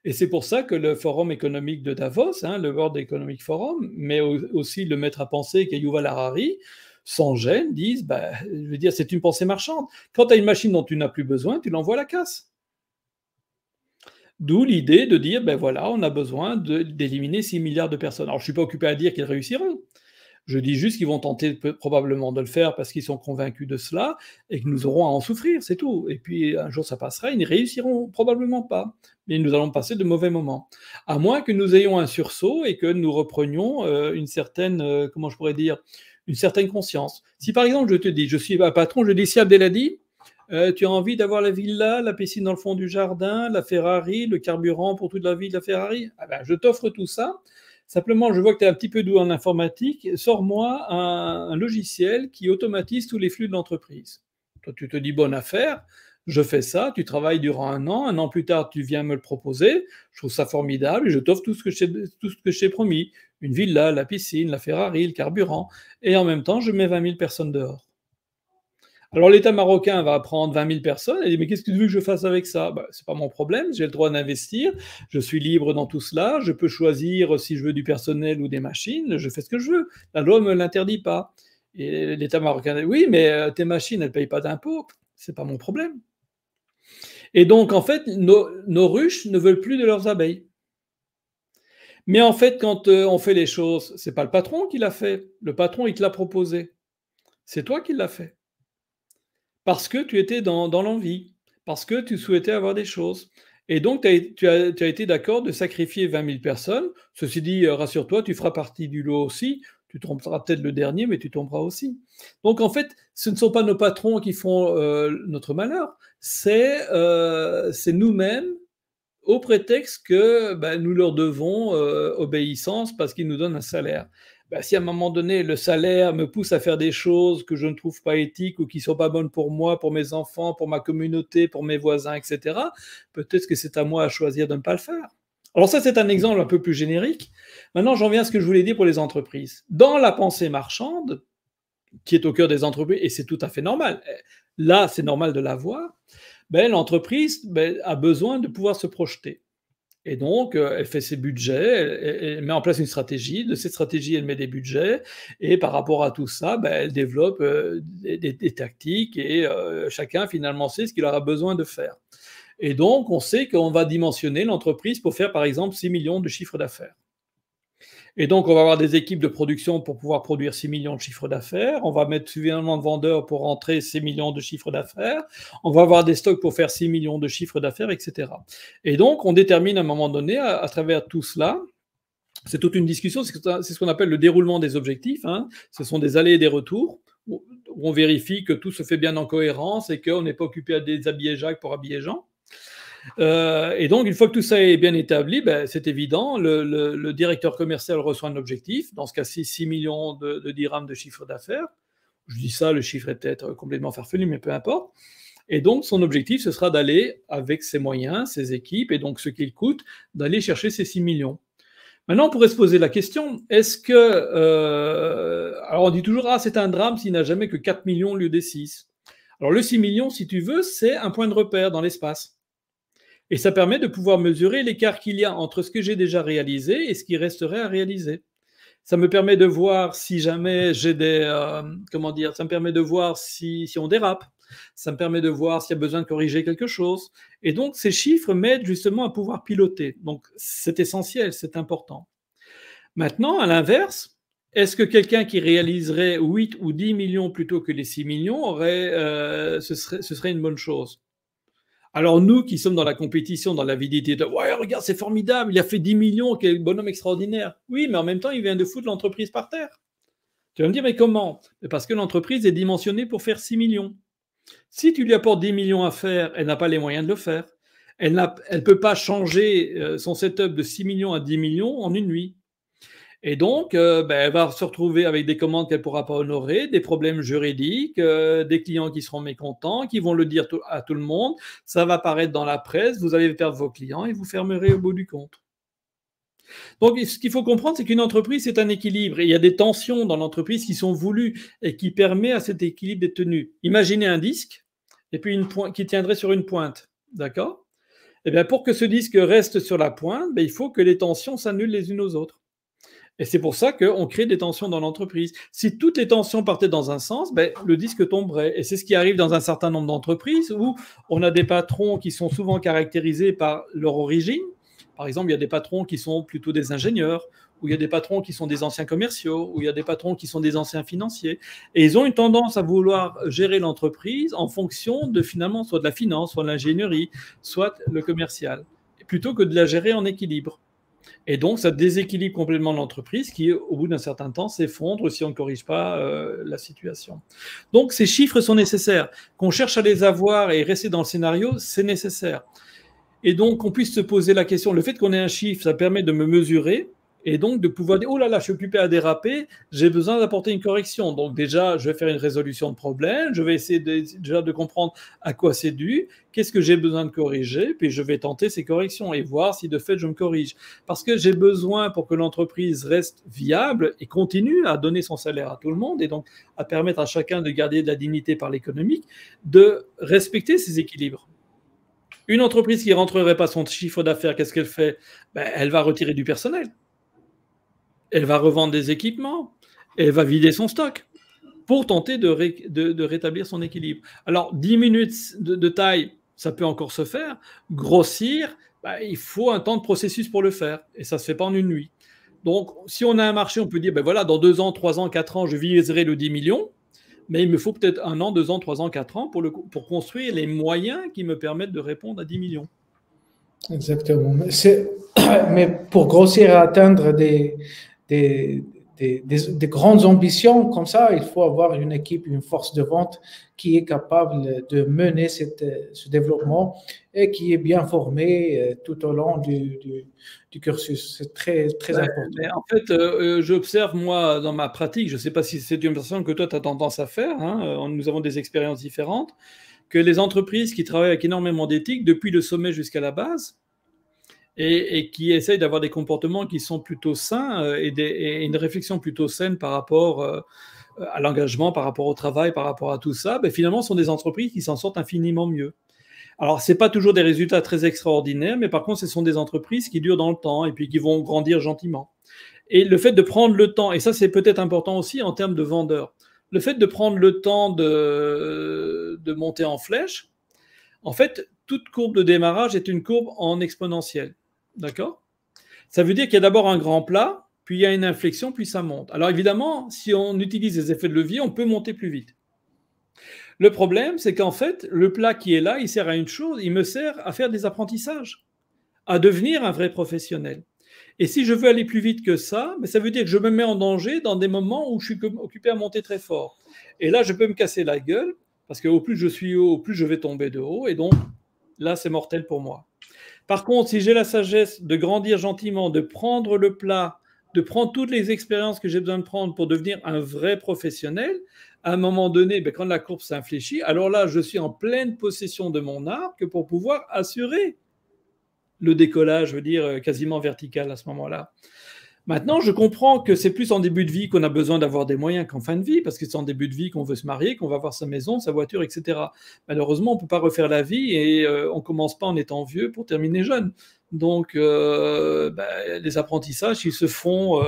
Et c'est pour ça que le Forum économique de Davos, hein, le World Economic Forum, mais aussi le maître à penser qui Harari, sans gêne, disent, bah, je veux dire, c'est une pensée marchande. Quand tu as une machine dont tu n'as plus besoin, tu l'envoies à la casse. D'où l'idée de dire, ben voilà, on a besoin d'éliminer 6 milliards de personnes. Alors, je ne suis pas occupé à dire qu'ils réussiront. Je dis juste qu'ils vont tenter probablement de le faire parce qu'ils sont convaincus de cela et que nous aurons à en souffrir, c'est tout. Et puis un jour ça passera, ils ne réussiront probablement pas, mais nous allons passer de mauvais moments. À moins que nous ayons un sursaut et que nous reprenions euh, une certaine, euh, comment je pourrais dire, une certaine conscience. Si par exemple je te dis, je suis un patron, je dis si Abdeladi, euh, tu as envie d'avoir la villa, la piscine dans le fond du jardin, la Ferrari, le carburant pour toute la vie de la Ferrari, ah ben, je t'offre tout ça Simplement, je vois que tu es un petit peu doux en informatique. Sors-moi un, logiciel qui automatise tous les flux de l'entreprise. Toi, tu te dis bonne affaire. Je fais ça, tu travailles durant un an, un an plus tard, tu viens me le proposer. Je trouve ça formidable et je t'offre tout ce que je t'ai promis. Une villa, la piscine, la Ferrari, le carburant. Et en même temps, je mets 20 000 personnes dehors. Alors l'État marocain va prendre 20 000 personnes et dit mais qu'est-ce que tu veux que je fasse avec ça? Bah, C'est pas mon problème, j'ai le droit d'investir, je suis libre dans tout cela, je peux choisir si je veux du personnel ou des machines, je fais ce que je veux. La loi me l'interdit pas. Et l'État marocain dit oui mais euh, tes machines elles payent pas d'impôts, c'est pas mon problème. Et donc en fait nos, ruches ne veulent plus de leurs abeilles. Mais en fait, quand euh, on fait les choses, c'est pas le patron qui l'a fait. Le patron, il te l'a proposé. C'est toi qui l'as fait parce que tu étais dans, l'envie, parce que tu souhaitais avoir des choses. Et donc, tu as, été d'accord de sacrifier 20 000 personnes. Ceci dit, euh, rassure-toi, tu feras partie du lot aussi. Tu tromperas peut-être le dernier, mais tu tomberas aussi. Donc, en fait, ce ne sont pas nos patrons qui font euh, notre malheur, euh, c'est nous-mêmes au prétexte que ben, nous leur devons obéissance parce qu'ils nous donnent un salaire. Bah, si à un moment donné le salaire me pousse à faire des choses que je ne trouve pas éthiques ou qui ne sont pas bonnes pour moi, pour mes enfants, pour ma communauté, pour mes voisins, etc., peut-être que c'est à moi à choisir de ne pas le faire. Alors ça, c'est un exemple un peu plus générique. Maintenant, j'en viens à ce que je voulais dire pour les entreprises. Dans la pensée marchande, qui est au cœur des entreprises, et c'est tout à fait normal, là, c'est normal de l'avoir, ben, l'entreprise ben, a besoin de pouvoir se projeter. Et donc, euh, elle fait ses budgets, elle, met en place une stratégie. De cette stratégie, elle met des budgets. Et par rapport à tout ça, ben, elle développe euh, des, tactiques et euh, chacun, finalement, sait ce qu'il aura besoin de faire. Et donc, on sait qu'on va dimensionner l'entreprise pour faire, par exemple, 6 millions de chiffres d'affaires. Et donc, on va avoir des équipes de production pour pouvoir produire 6 millions de chiffres d'affaires. On va mettre suffisamment de vendeurs pour rentrer 6 millions de chiffres d'affaires. On va avoir des stocks pour faire 6 millions de chiffres d'affaires, etc. Et donc, on détermine à un moment donné, à, travers tout cela, c'est toute une discussion, c'est ce qu'on appelle le déroulement des objectifs. Hein. Ce sont des allées et des retours où on vérifie que tout se fait bien en cohérence et qu'on n'est pas occupé à déshabiller Jacques pour habiller Jean. Euh, et donc, une fois que tout ça est bien établi, ben, c'est évident, le, directeur commercial reçoit un objectif, dans ce cas-ci 6 millions de, dirhams de chiffre d'affaires. Je dis ça, le chiffre est peut-être complètement farfelu, mais peu importe. Et donc, son objectif, ce sera d'aller, avec ses moyens, ses équipes, et donc ce qu'il coûte, d'aller chercher ces 6 millions. Maintenant, on pourrait se poser la question, est-ce que... Euh, alors, on dit toujours, ah, c'est un drame s'il n'a jamais que 4 millions au lieu des 6. Alors, le 6 millions, si tu veux, c'est un point de repère dans l'espace. Et ça permet de pouvoir mesurer l'écart qu'il y a entre ce que j'ai déjà réalisé et ce qui resterait à réaliser. Ça me permet de voir si jamais j'ai des... Euh, comment dire Ça me permet de voir si, on dérape. Ça me permet de voir s'il y a besoin de corriger quelque chose. Et donc, ces chiffres m'aident justement à pouvoir piloter. Donc, c'est essentiel, c'est important. Maintenant, à l'inverse, est-ce que quelqu'un qui réaliserait 8 ou 10 millions plutôt que les 6 millions, aurait, euh, ce serait une bonne chose? Alors nous qui sommes dans la compétition, dans l'avidité de ouais regarde c'est formidable, il a fait 10 millions, quel bonhomme extraordinaire. Oui, mais en même temps il vient de foutre l'entreprise par terre. Tu vas me dire mais comment? Parce que l'entreprise est dimensionnée pour faire 6 millions. Si tu lui apportes 10 millions à faire, elle n'a pas les moyens de le faire. Elle ne peut pas changer euh, son setup de 6 millions à 10 millions en une nuit. Et donc, euh, ben, elle va se retrouver avec des commandes qu'elle ne pourra pas honorer, des problèmes juridiques, euh, des clients qui seront mécontents, qui vont le dire à tout le monde. Ça va apparaître dans la presse, vous allez perdre vos clients et vous fermerez au bout du compte. Donc, ce qu'il faut comprendre, c'est qu'une entreprise, c'est un équilibre. Il y a des tensions dans l'entreprise qui sont voulues et qui permettent à cet équilibre d'être tenu. Imaginez un disque et puis une pointe qui tiendrait sur une pointe. D'accord? Eh bien, pour que ce disque reste sur la pointe, ben, il faut que les tensions s'annulent les unes aux autres. Et c'est pour ça qu'on crée des tensions dans l'entreprise. Si toutes les tensions partaient dans un sens, ben, le disque tomberait. Et c'est ce qui arrive dans un certain nombre d'entreprises où on a des patrons qui sont souvent caractérisés par leur origine. Par exemple, il y a des patrons qui sont plutôt des ingénieurs, où il y a des patrons qui sont des anciens commerciaux, où il y a des patrons qui sont des anciens financiers. Et ils ont une tendance à vouloir gérer l'entreprise en fonction de finalement soit de la finance, soit de l'ingénierie, soit le commercial, plutôt que de la gérer en équilibre. Et donc, ça déséquilibre complètement l'entreprise qui, au bout d'un certain temps, s'effondre si on ne corrige pas euh, la situation. Donc, ces chiffres sont nécessaires. Qu'on cherche à les avoir et rester dans le scénario, c'est nécessaire. Et donc, qu'on puisse se poser la question, le fait qu'on ait un chiffre, ça permet de me mesurer, et donc de pouvoir dire, oh là là, je suis occupé à déraper, j'ai besoin d'apporter une correction. Donc déjà, je vais faire une résolution de problème, je vais essayer déjà de comprendre à quoi c'est dû, qu'est-ce que j'ai besoin de corriger, puis je vais tenter ces corrections et voir si de fait je me corrige. Parce que j'ai besoin pour que l'entreprise reste viable et continue à donner son salaire à tout le monde, et donc à permettre à chacun de garder de la dignité par l'économique, de respecter ces équilibres. Une entreprise qui rentrerait pas son chiffre d'affaires, qu'est-ce qu'elle fait? Ben, Elle va retirer du personnel elle va revendre des équipements, elle va vider son stock pour tenter de, rétablir son équilibre. Alors, 10 minutes de, taille, ça peut encore se faire. Grossir, bah, il faut un temps de processus pour le faire, et ça ne se fait pas en une nuit. Donc, si on a un marché, on peut dire, ben voilà, dans 2 ans, 3 ans, 4 ans, je viserai le 10 millions, mais il me faut peut-être un an, 2 ans, 3 ans, 4 ans pour, construire les moyens qui me permettent de répondre à 10 millions. Exactement. mais pour grossir et atteindre des, des, des, grandes ambitions comme ça, il faut avoir une équipe, une force de vente qui est capable de mener cette, ce développement et qui est bien formée euh, tout au long du, du, cursus. C'est très, très important. en fait, euh, euh, j'observe, moi, dans ma pratique, je ne sais pas si c'est une personne que toi, tu as tendance à faire, hein, nous avons des expériences différentes, que les entreprises qui travaillent avec énormément d'éthique, depuis le sommet jusqu'à la base, et, qui essayent d'avoir des comportements qui sont plutôt sains euh, et, une réflexion plutôt saine par rapport euh, à l'engagement, par rapport au travail, par rapport à tout ça, ben finalement, sont des entreprises qui s'en sortent infiniment mieux. Alors, ce n'est pas toujours des résultats très extraordinaires, mais par contre, ce sont des entreprises qui durent dans le temps et puis qui vont grandir gentiment. Et le fait de prendre le temps, et ça c'est peut-être important aussi en termes de vendeurs, le fait de prendre le temps de, de monter en flèche, en fait, toute courbe de démarrage est une courbe en exponentielle. D'accord? Ça veut dire qu'il y a d'abord un grand plat, puis il y a une inflexion, puis ça monte. Alors évidemment, si on utilise les effets de levier, on peut monter plus vite. Le problème, c'est qu'en fait, le plat qui est là, il sert à une chose, il me sert à faire des apprentissages, à devenir un vrai professionnel. Et si je veux aller plus vite que ça, mais ça veut dire que je me mets en danger dans des moments où je suis occupé à monter très fort. Et là, je peux me casser la gueule, parce qu'au plus je suis haut, au plus je vais tomber de haut, et donc là, c'est mortel pour moi. Par contre, si j'ai la sagesse de grandir gentiment, de prendre le plat, de prendre toutes les expériences que j'ai besoin de prendre pour devenir un vrai professionnel, à un moment donné, ben, quand la courbe s'infléchit, alors là, je suis en pleine possession de mon que pour pouvoir assurer le décollage, je veux dire, euh, quasiment vertical à ce moment-là. Maintenant, je comprends que c'est plus en début de vie qu'on a besoin d'avoir des moyens qu'en fin de vie, parce que c'est en début de vie qu'on veut se marier, qu'on va avoir sa maison, sa voiture, etc. Malheureusement, on ne peut pas refaire la vie et euh, on commence pas en étant vieux pour terminer jeune. Donc, euh, ben, les apprentissages, ils se font.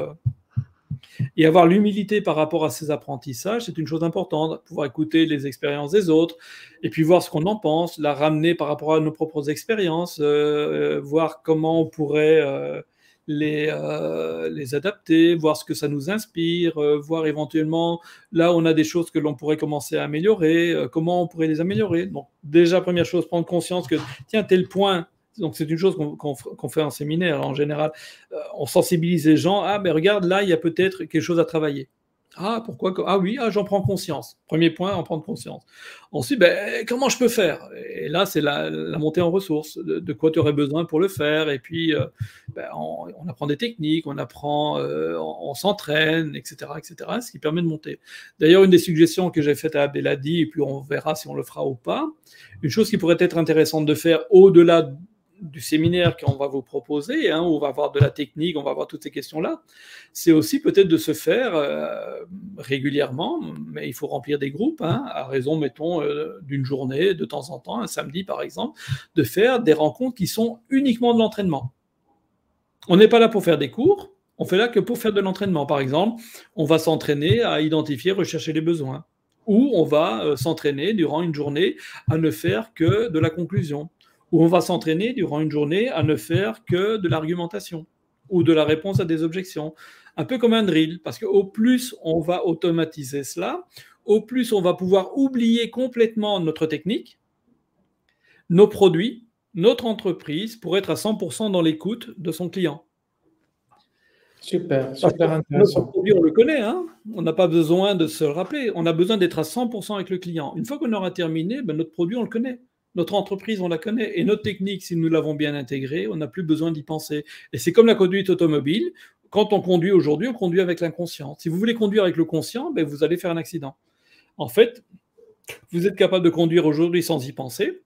et avoir l'humilité par rapport à ces apprentissages, c'est une chose importante. Pouvoir écouter les expériences des autres et puis voir ce qu'on en pense, la ramener par rapport à nos propres expériences, voir comment on pourrait les, les adapter, voir ce que ça nous inspire, voir éventuellement là on a des choses que l'on pourrait commencer à améliorer, comment on pourrait les améliorer. Donc déjà, première chose, prendre conscience que, tiens, tel point, donc c'est une chose qu'on fait en séminaire en général. on sensibilise les gens. Ah, mais regarde, là, il y a peut-être quelque chose à travailler. Ah, pourquoi Ah oui, ah, j'en prends conscience. Premier point, en prendre conscience. Ensuite, ben, comment je peux faire? Et là, c'est la, montée en ressources. De, quoi tu aurais besoin pour le faire? Et puis, euh, ben, on, apprend des techniques, on apprend, euh, on, s'entraîne, etc., etc., ce qui permet de monter. D'ailleurs, une des suggestions que j'ai faites à Abdeladi, et puis on verra si on le fera ou pas, une chose qui pourrait être intéressante de faire au-delà du séminaire qu'on va vous proposer, hein, où on va avoir de la technique, on va avoir toutes ces questions-là, c'est aussi peut-être de se faire euh, régulièrement, mais il faut remplir des groupes, hein, à raison, mettons, euh, d'une journée, de temps en temps, un samedi par exemple, de faire des rencontres qui sont uniquement de l'entraînement. On n'est pas là pour faire des cours, on fait là que pour faire de l'entraînement. Par exemple, on va s'entraîner à identifier, rechercher les besoins ou on va euh, s'entraîner durant une journée à ne faire que de la conclusion où on va s'entraîner durant une journée à ne faire que de l'argumentation ou de la réponse à des objections. Un peu comme un drill, parce qu'au plus on va automatiser cela, au plus on va pouvoir oublier complètement notre technique, nos produits, notre entreprise pour être à 100% dans l'écoute de son client. Super, super intéressant. Notre produit, on le connaît, hein on n'a pas besoin de se le rappeler. On a besoin d'être à 100% avec le client. Une fois qu'on aura terminé, ben, notre produit, on le connaît. Notre entreprise, on la connaît. Et notre technique, si nous l'avons bien intégrée, on n'a plus besoin d'y penser. Et c'est comme la conduite automobile. Quand on conduit aujourd'hui, on conduit avec l'inconscient. Si vous voulez conduire avec le conscient, ben vous allez faire un accident. En fait, vous êtes capable de conduire aujourd'hui sans y penser,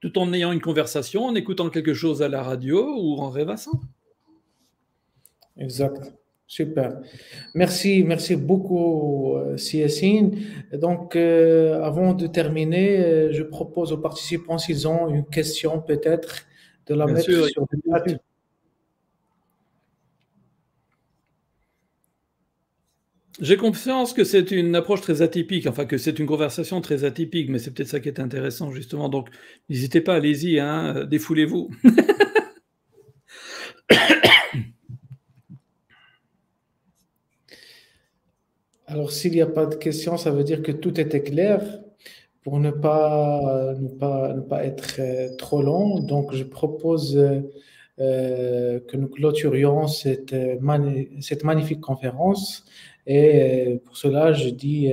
tout en ayant une conversation, en écoutant quelque chose à la radio ou en rêvassant. Exact. Super. Merci, merci beaucoup, Siassine. Euh, Donc, euh, avant de terminer, euh, je propose aux participants, s'ils ont une question, peut-être, de la mettre sur le chat. J'ai confiance que c'est une approche très atypique, enfin que c'est une conversation très atypique, mais c'est peut-être ça qui est intéressant justement. Donc, n'hésitez pas, allez-y, hein, défoulez-vous. Alors, s'il n'y a pas de questions, ça veut dire que tout était clair pour ne pas, ne pas, ne pas être euh, trop long. Donc, je propose euh, que nous clôturions cette, cette magnifique conférence. Et pour cela, je dis,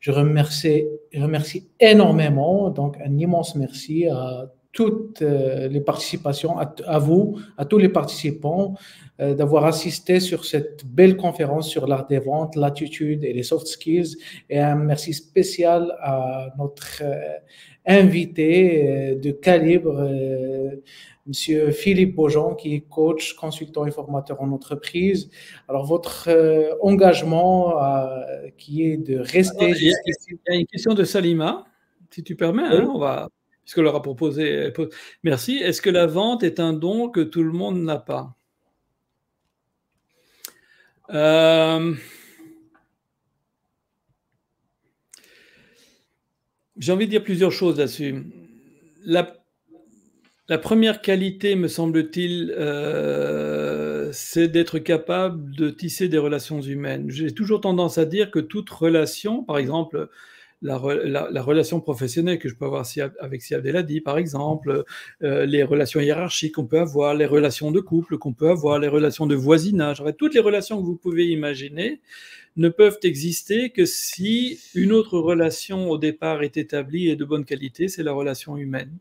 je remercie, remercie énormément, donc un immense merci à toutes les participations, à, vous, à tous les participants, euh, d'avoir assisté sur cette belle conférence sur l'art des ventes, l'attitude et les soft skills. Et un merci spécial à notre euh, invité euh, de calibre, Monsieur Philippe Beaujean, qui est coach, consultant et formateur en entreprise. Alors, votre engagement qui est de rester. il, y a, une question de Salima, si tu permets, hein, on va, puisque leur a proposé. Merci. Est-ce que la vente est un don que tout le monde n'a pas? Euh, j'ai envie de dire plusieurs choses là-dessus. La, première qualité, me semble-t-il, euh, c'est d'être capable de tisser des relations humaines. J'ai toujours tendance à dire que toute relation, par exemple, la, relation professionnelle que je peux avoir avec Siab Deladi, par exemple, euh, les relations hiérarchiques qu'on peut avoir, les relations de couple qu'on peut avoir, les relations de voisinage, toutes les relations que vous pouvez imaginer ne peuvent exister que si une autre relation au départ est établie et de bonne qualité, c'est la relation humaine.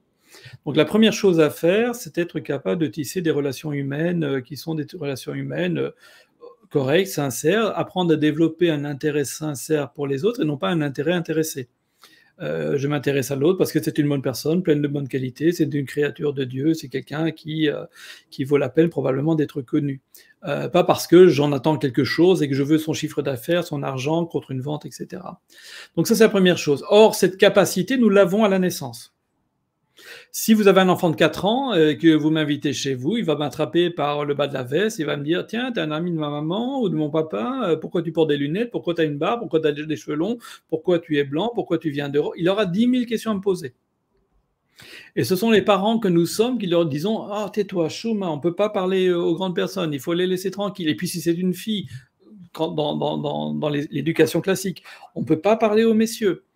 Donc la première chose à faire, c'est être capable de tisser des relations humaines euh, qui sont des relations humaines euh, correctes, sincères, apprendre à développer un intérêt sincère pour les autres et non pas un intérêt intéressé. Euh, je m'intéresse à l'autre parce que c'est une bonne personne, pleine de bonnes qualités, c'est une créature de Dieu, c'est quelqu'un qui, qui vaut la peine probablement d'être connu. pas parce que j'en attends quelque chose et que je veux son chiffre d'affaires, son argent contre une vente, etc. Donc ça, c'est la première chose. Or, cette capacité, nous l'avons à la naissance. Si vous avez un enfant de 4 ans et que vous m'invitez chez vous, il va m'attraper par le bas de la veste, il va me dire Tiens, tu es un ami de ma maman ou de mon papa, euh, pourquoi tu portes des lunettes, pourquoi tu as une barbe, pourquoi tu as des cheveux longs, pourquoi tu es blanc, pourquoi tu viens d'Europe Il aura 10 000 questions à me poser. Et ce sont les parents que nous sommes qui leur disons Ah, tais-toi, Chouma, on ne peut pas parler aux grandes personnes, il faut les laisser tranquilles. Et puis, si c'est une fille, dans, dans l'éducation classique, on ne peut pas parler aux messieurs.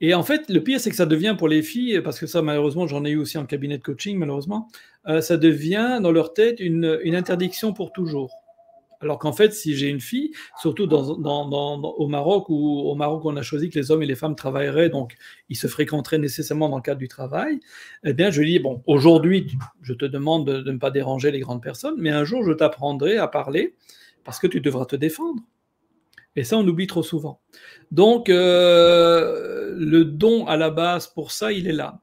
Et en fait, le pire, c'est que ça devient pour les filles, parce que ça, malheureusement, j'en ai eu aussi en cabinet de coaching, malheureusement, euh, ça devient dans leur tête une, interdiction pour toujours. Alors qu'en fait, si j'ai une fille, surtout au Maroc, où au Maroc, on a choisi que les hommes et les femmes travailleraient, donc ils se fréquenteraient nécessairement dans le cadre du travail, eh bien, je lui dis, bon, aujourd'hui, je te demande de, ne pas déranger les grandes personnes, mais un jour, je t'apprendrai à parler parce que tu devras te défendre. Et ça, on oublie trop souvent. Donc, euh, le don à la base pour ça, il est là.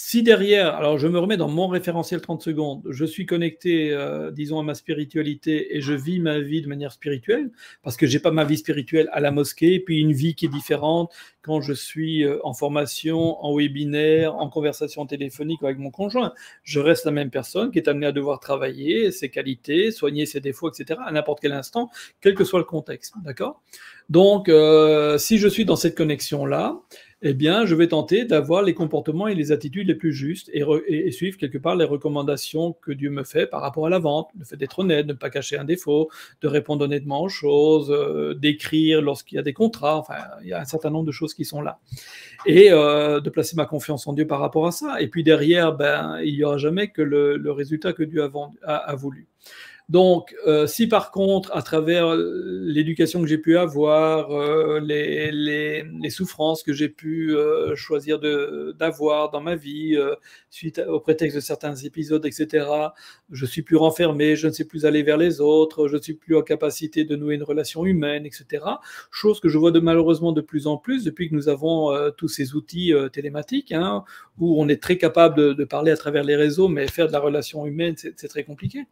Si derrière, alors je me remets dans mon référentiel 30 secondes, je suis connecté, euh, disons, à ma spiritualité et je vis ma vie de manière spirituelle, parce que j'ai pas ma vie spirituelle à la mosquée, puis une vie qui est différente quand je suis euh, en formation, en webinaire, en conversation téléphonique avec mon conjoint. Je reste la même personne qui est amenée à devoir travailler ses qualités, soigner ses défauts, etc., à n'importe quel instant, quel que soit le contexte. D'accord? Donc, euh, si je suis dans cette connexion-là, eh bien, je vais tenter d'avoir les comportements et les attitudes les plus justes et, suivre quelque part les recommandations que Dieu me fait par rapport à la vente, le fait d'être honnête, de ne pas cacher un défaut, de répondre honnêtement aux choses, euh, d'écrire lorsqu'il y a des contrats, enfin, il y a un certain nombre de choses qui sont là. Et euh, de placer ma confiance en Dieu par rapport à ça. Et puis derrière, ben, il n'y aura jamais que le, résultat que Dieu a voulu. Donc, euh, si par contre, à travers l'éducation que j'ai pu avoir, euh, les, les, les, souffrances que j'ai pu euh, choisir d'avoir dans ma vie, suite au prétexte de certains épisodes, etc., je suis plus renfermé, je ne sais plus aller vers les autres, je ne suis plus en capacité de nouer une relation humaine, etc. Chose que je vois de malheureusement de plus en plus depuis que nous avons tous ces outils télématiques, hein, où on est très capable de, de, parler à travers les réseaux, mais faire de la relation humaine, c'est très compliqué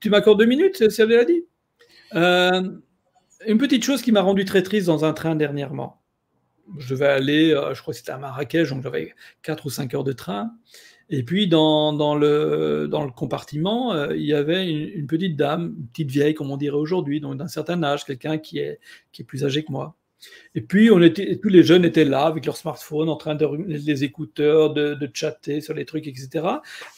tu m'accordes deux minutes, c'est l'a dit euh, Une petite chose qui m'a rendu très triste dans un train dernièrement. Je devais aller, euh, je crois que c'était à Marrakech, donc j'avais 4 ou 5 heures de train. Et puis dans, dans, le, dans le compartiment, euh, il y avait une, petite dame, une petite vieille, comme on dirait aujourd'hui, donc d'un certain âge, quelqu'un qui est, qui est plus âgé que moi. Et puis, on était, tous les jeunes étaient là avec leur smartphone, en train de les écouteurs, de, de, chatter sur les trucs, etc.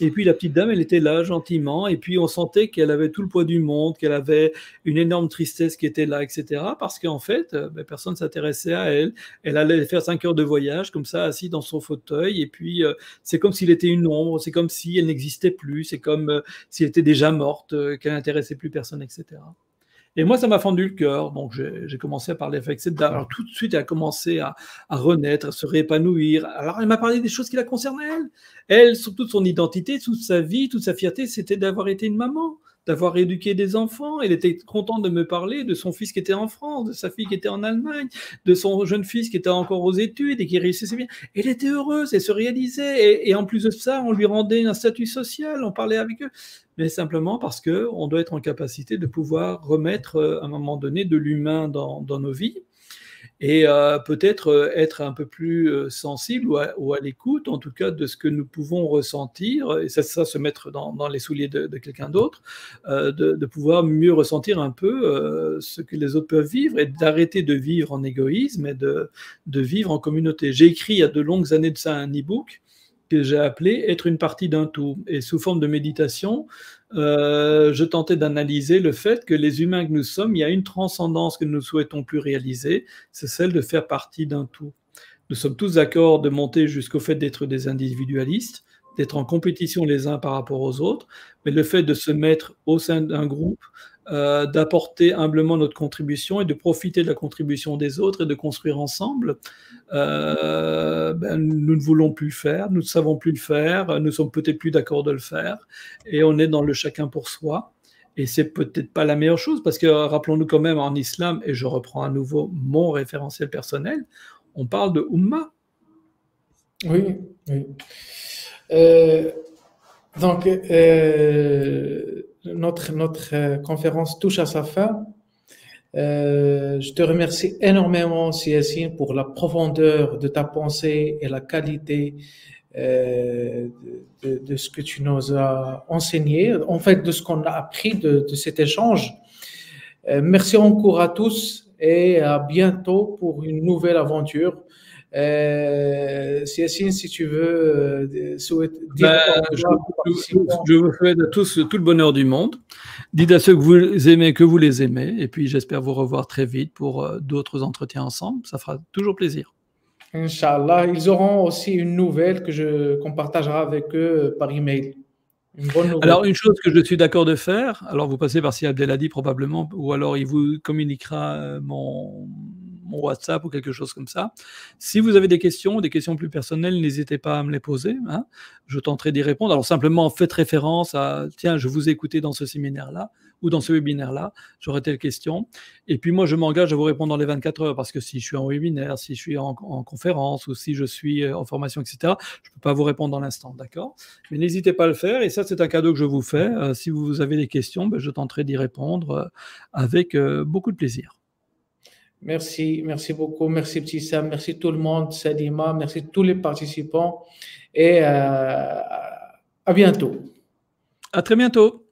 Et puis, la petite dame, elle était là gentiment. Et puis, on sentait qu'elle avait tout le poids du monde, qu'elle avait une énorme tristesse qui était là, etc. Parce qu'en fait, euh, ben, personne ne s'intéressait à elle. Elle allait faire cinq heures de voyage, comme ça, assise dans son fauteuil. Et puis, euh, c'est comme s'il était une ombre. C'est comme si elle n'existait plus. C'est comme euh, s'il était déjà morte, qu'elle n'intéressait plus personne, etc. Et moi, ça m'a fendu le cœur. Donc, j'ai commencé à parler avec cette dame. Alors, tout de suite, elle a commencé à, à renaître, à se réépanouir. Alors, elle m'a parlé des choses qui la concernaient, elle. Elle, sur toute son identité, toute sa vie, toute sa fierté, c'était d'avoir été une maman d'avoir éduqué des enfants. Elle était contente de me parler de son fils qui était en France, de sa fille qui était en Allemagne, de son jeune fils qui était encore aux études et qui réussissait bien. Elle était heureuse, elle se réalisait. Et, en plus de ça, on lui rendait un statut social, on parlait avec eux. Mais simplement parce qu'on doit être en capacité de pouvoir remettre euh, à un moment donné de l'humain dans nos vies et euh, peut-être euh, être un peu plus euh, sensible ou à, l'écoute, en tout cas, de ce que nous pouvons ressentir, et ça, ça se mettre dans, les souliers de, quelqu'un d'autre, de, pouvoir mieux ressentir un peu ce que les autres peuvent vivre et d'arrêter de vivre en égoïsme et de, de vivre en communauté. J'ai écrit il y a de longues années de ça un e-book que j'ai appelé être une partie d'un tout. Et sous forme de méditation, euh, je tentais d'analyser le fait que les humains que nous sommes, il y a une transcendance que nous souhaitons plus réaliser, c'est celle de faire partie d'un tout. Nous sommes tous d'accord de monter jusqu'au fait d'être des individualistes, d'être en compétition les uns par rapport aux autres, mais le fait de se mettre au sein d'un groupe, euh, d'apporter humblement notre contribution et de profiter de la contribution des autres et de construire ensemble, euh, ben, nous ne voulons plus le faire, nous ne savons plus le faire, nous sommes peut-être plus d'accord de le faire, et on est dans le chacun pour soi. Et c'est peut-être pas la meilleure chose, parce que rappelons-nous quand même en islam, et je reprends à nouveau mon référentiel personnel, on parle de Ummah. Oui, oui. Euh, donc, notre, notre euh, conférence touche à sa fin. je te remercie énormément, Siassine, pour la profondeur de ta pensée et la qualité de, de, ce que tu nous as enseigné, en fait, de ce qu'on a appris de, de cet échange. merci encore à tous et à bientôt pour une nouvelle aventure. Euh, si tu veux euh, dire ben, je, je, vous souhaite à tous tout le bonheur du monde. Dites à ceux que vous aimez que vous les aimez. Et puis j'espère vous revoir très vite pour euh, d'autres entretiens ensemble. Ça fera toujours plaisir. Inch'Allah. Ils auront aussi une nouvelle que je, qu'on partagera avec eux par email. alors, une chose que je suis d'accord de faire, alors vous passez par Si Abdelhadi probablement, ou alors il vous communiquera euh, mon, mon, WhatsApp ou quelque chose comme ça. Si vous avez des questions, des questions plus personnelles, n'hésitez pas à me les poser. Hein. Je tenterai d'y répondre. Alors, simplement, faites référence à tiens, je vous ai écouté dans ce séminaire-là ou dans ce webinaire-là, j'aurai telle question. Et puis moi, je m'engage à vous répondre dans les 24 heures parce que si je suis en webinaire, si je suis en, conférence ou si je suis euh, en formation, etc., je ne peux pas vous répondre dans l'instant, d'accord? Mais n'hésitez pas à le faire. Et ça, c'est un cadeau que je vous fais. Euh, si vous avez des questions, ben, je tenterai d'y répondre euh, avec beaucoup de plaisir. Merci, merci beaucoup. Merci Petit Sam, merci tout le monde, Salima, merci tous les participants et à bientôt. À très bientôt.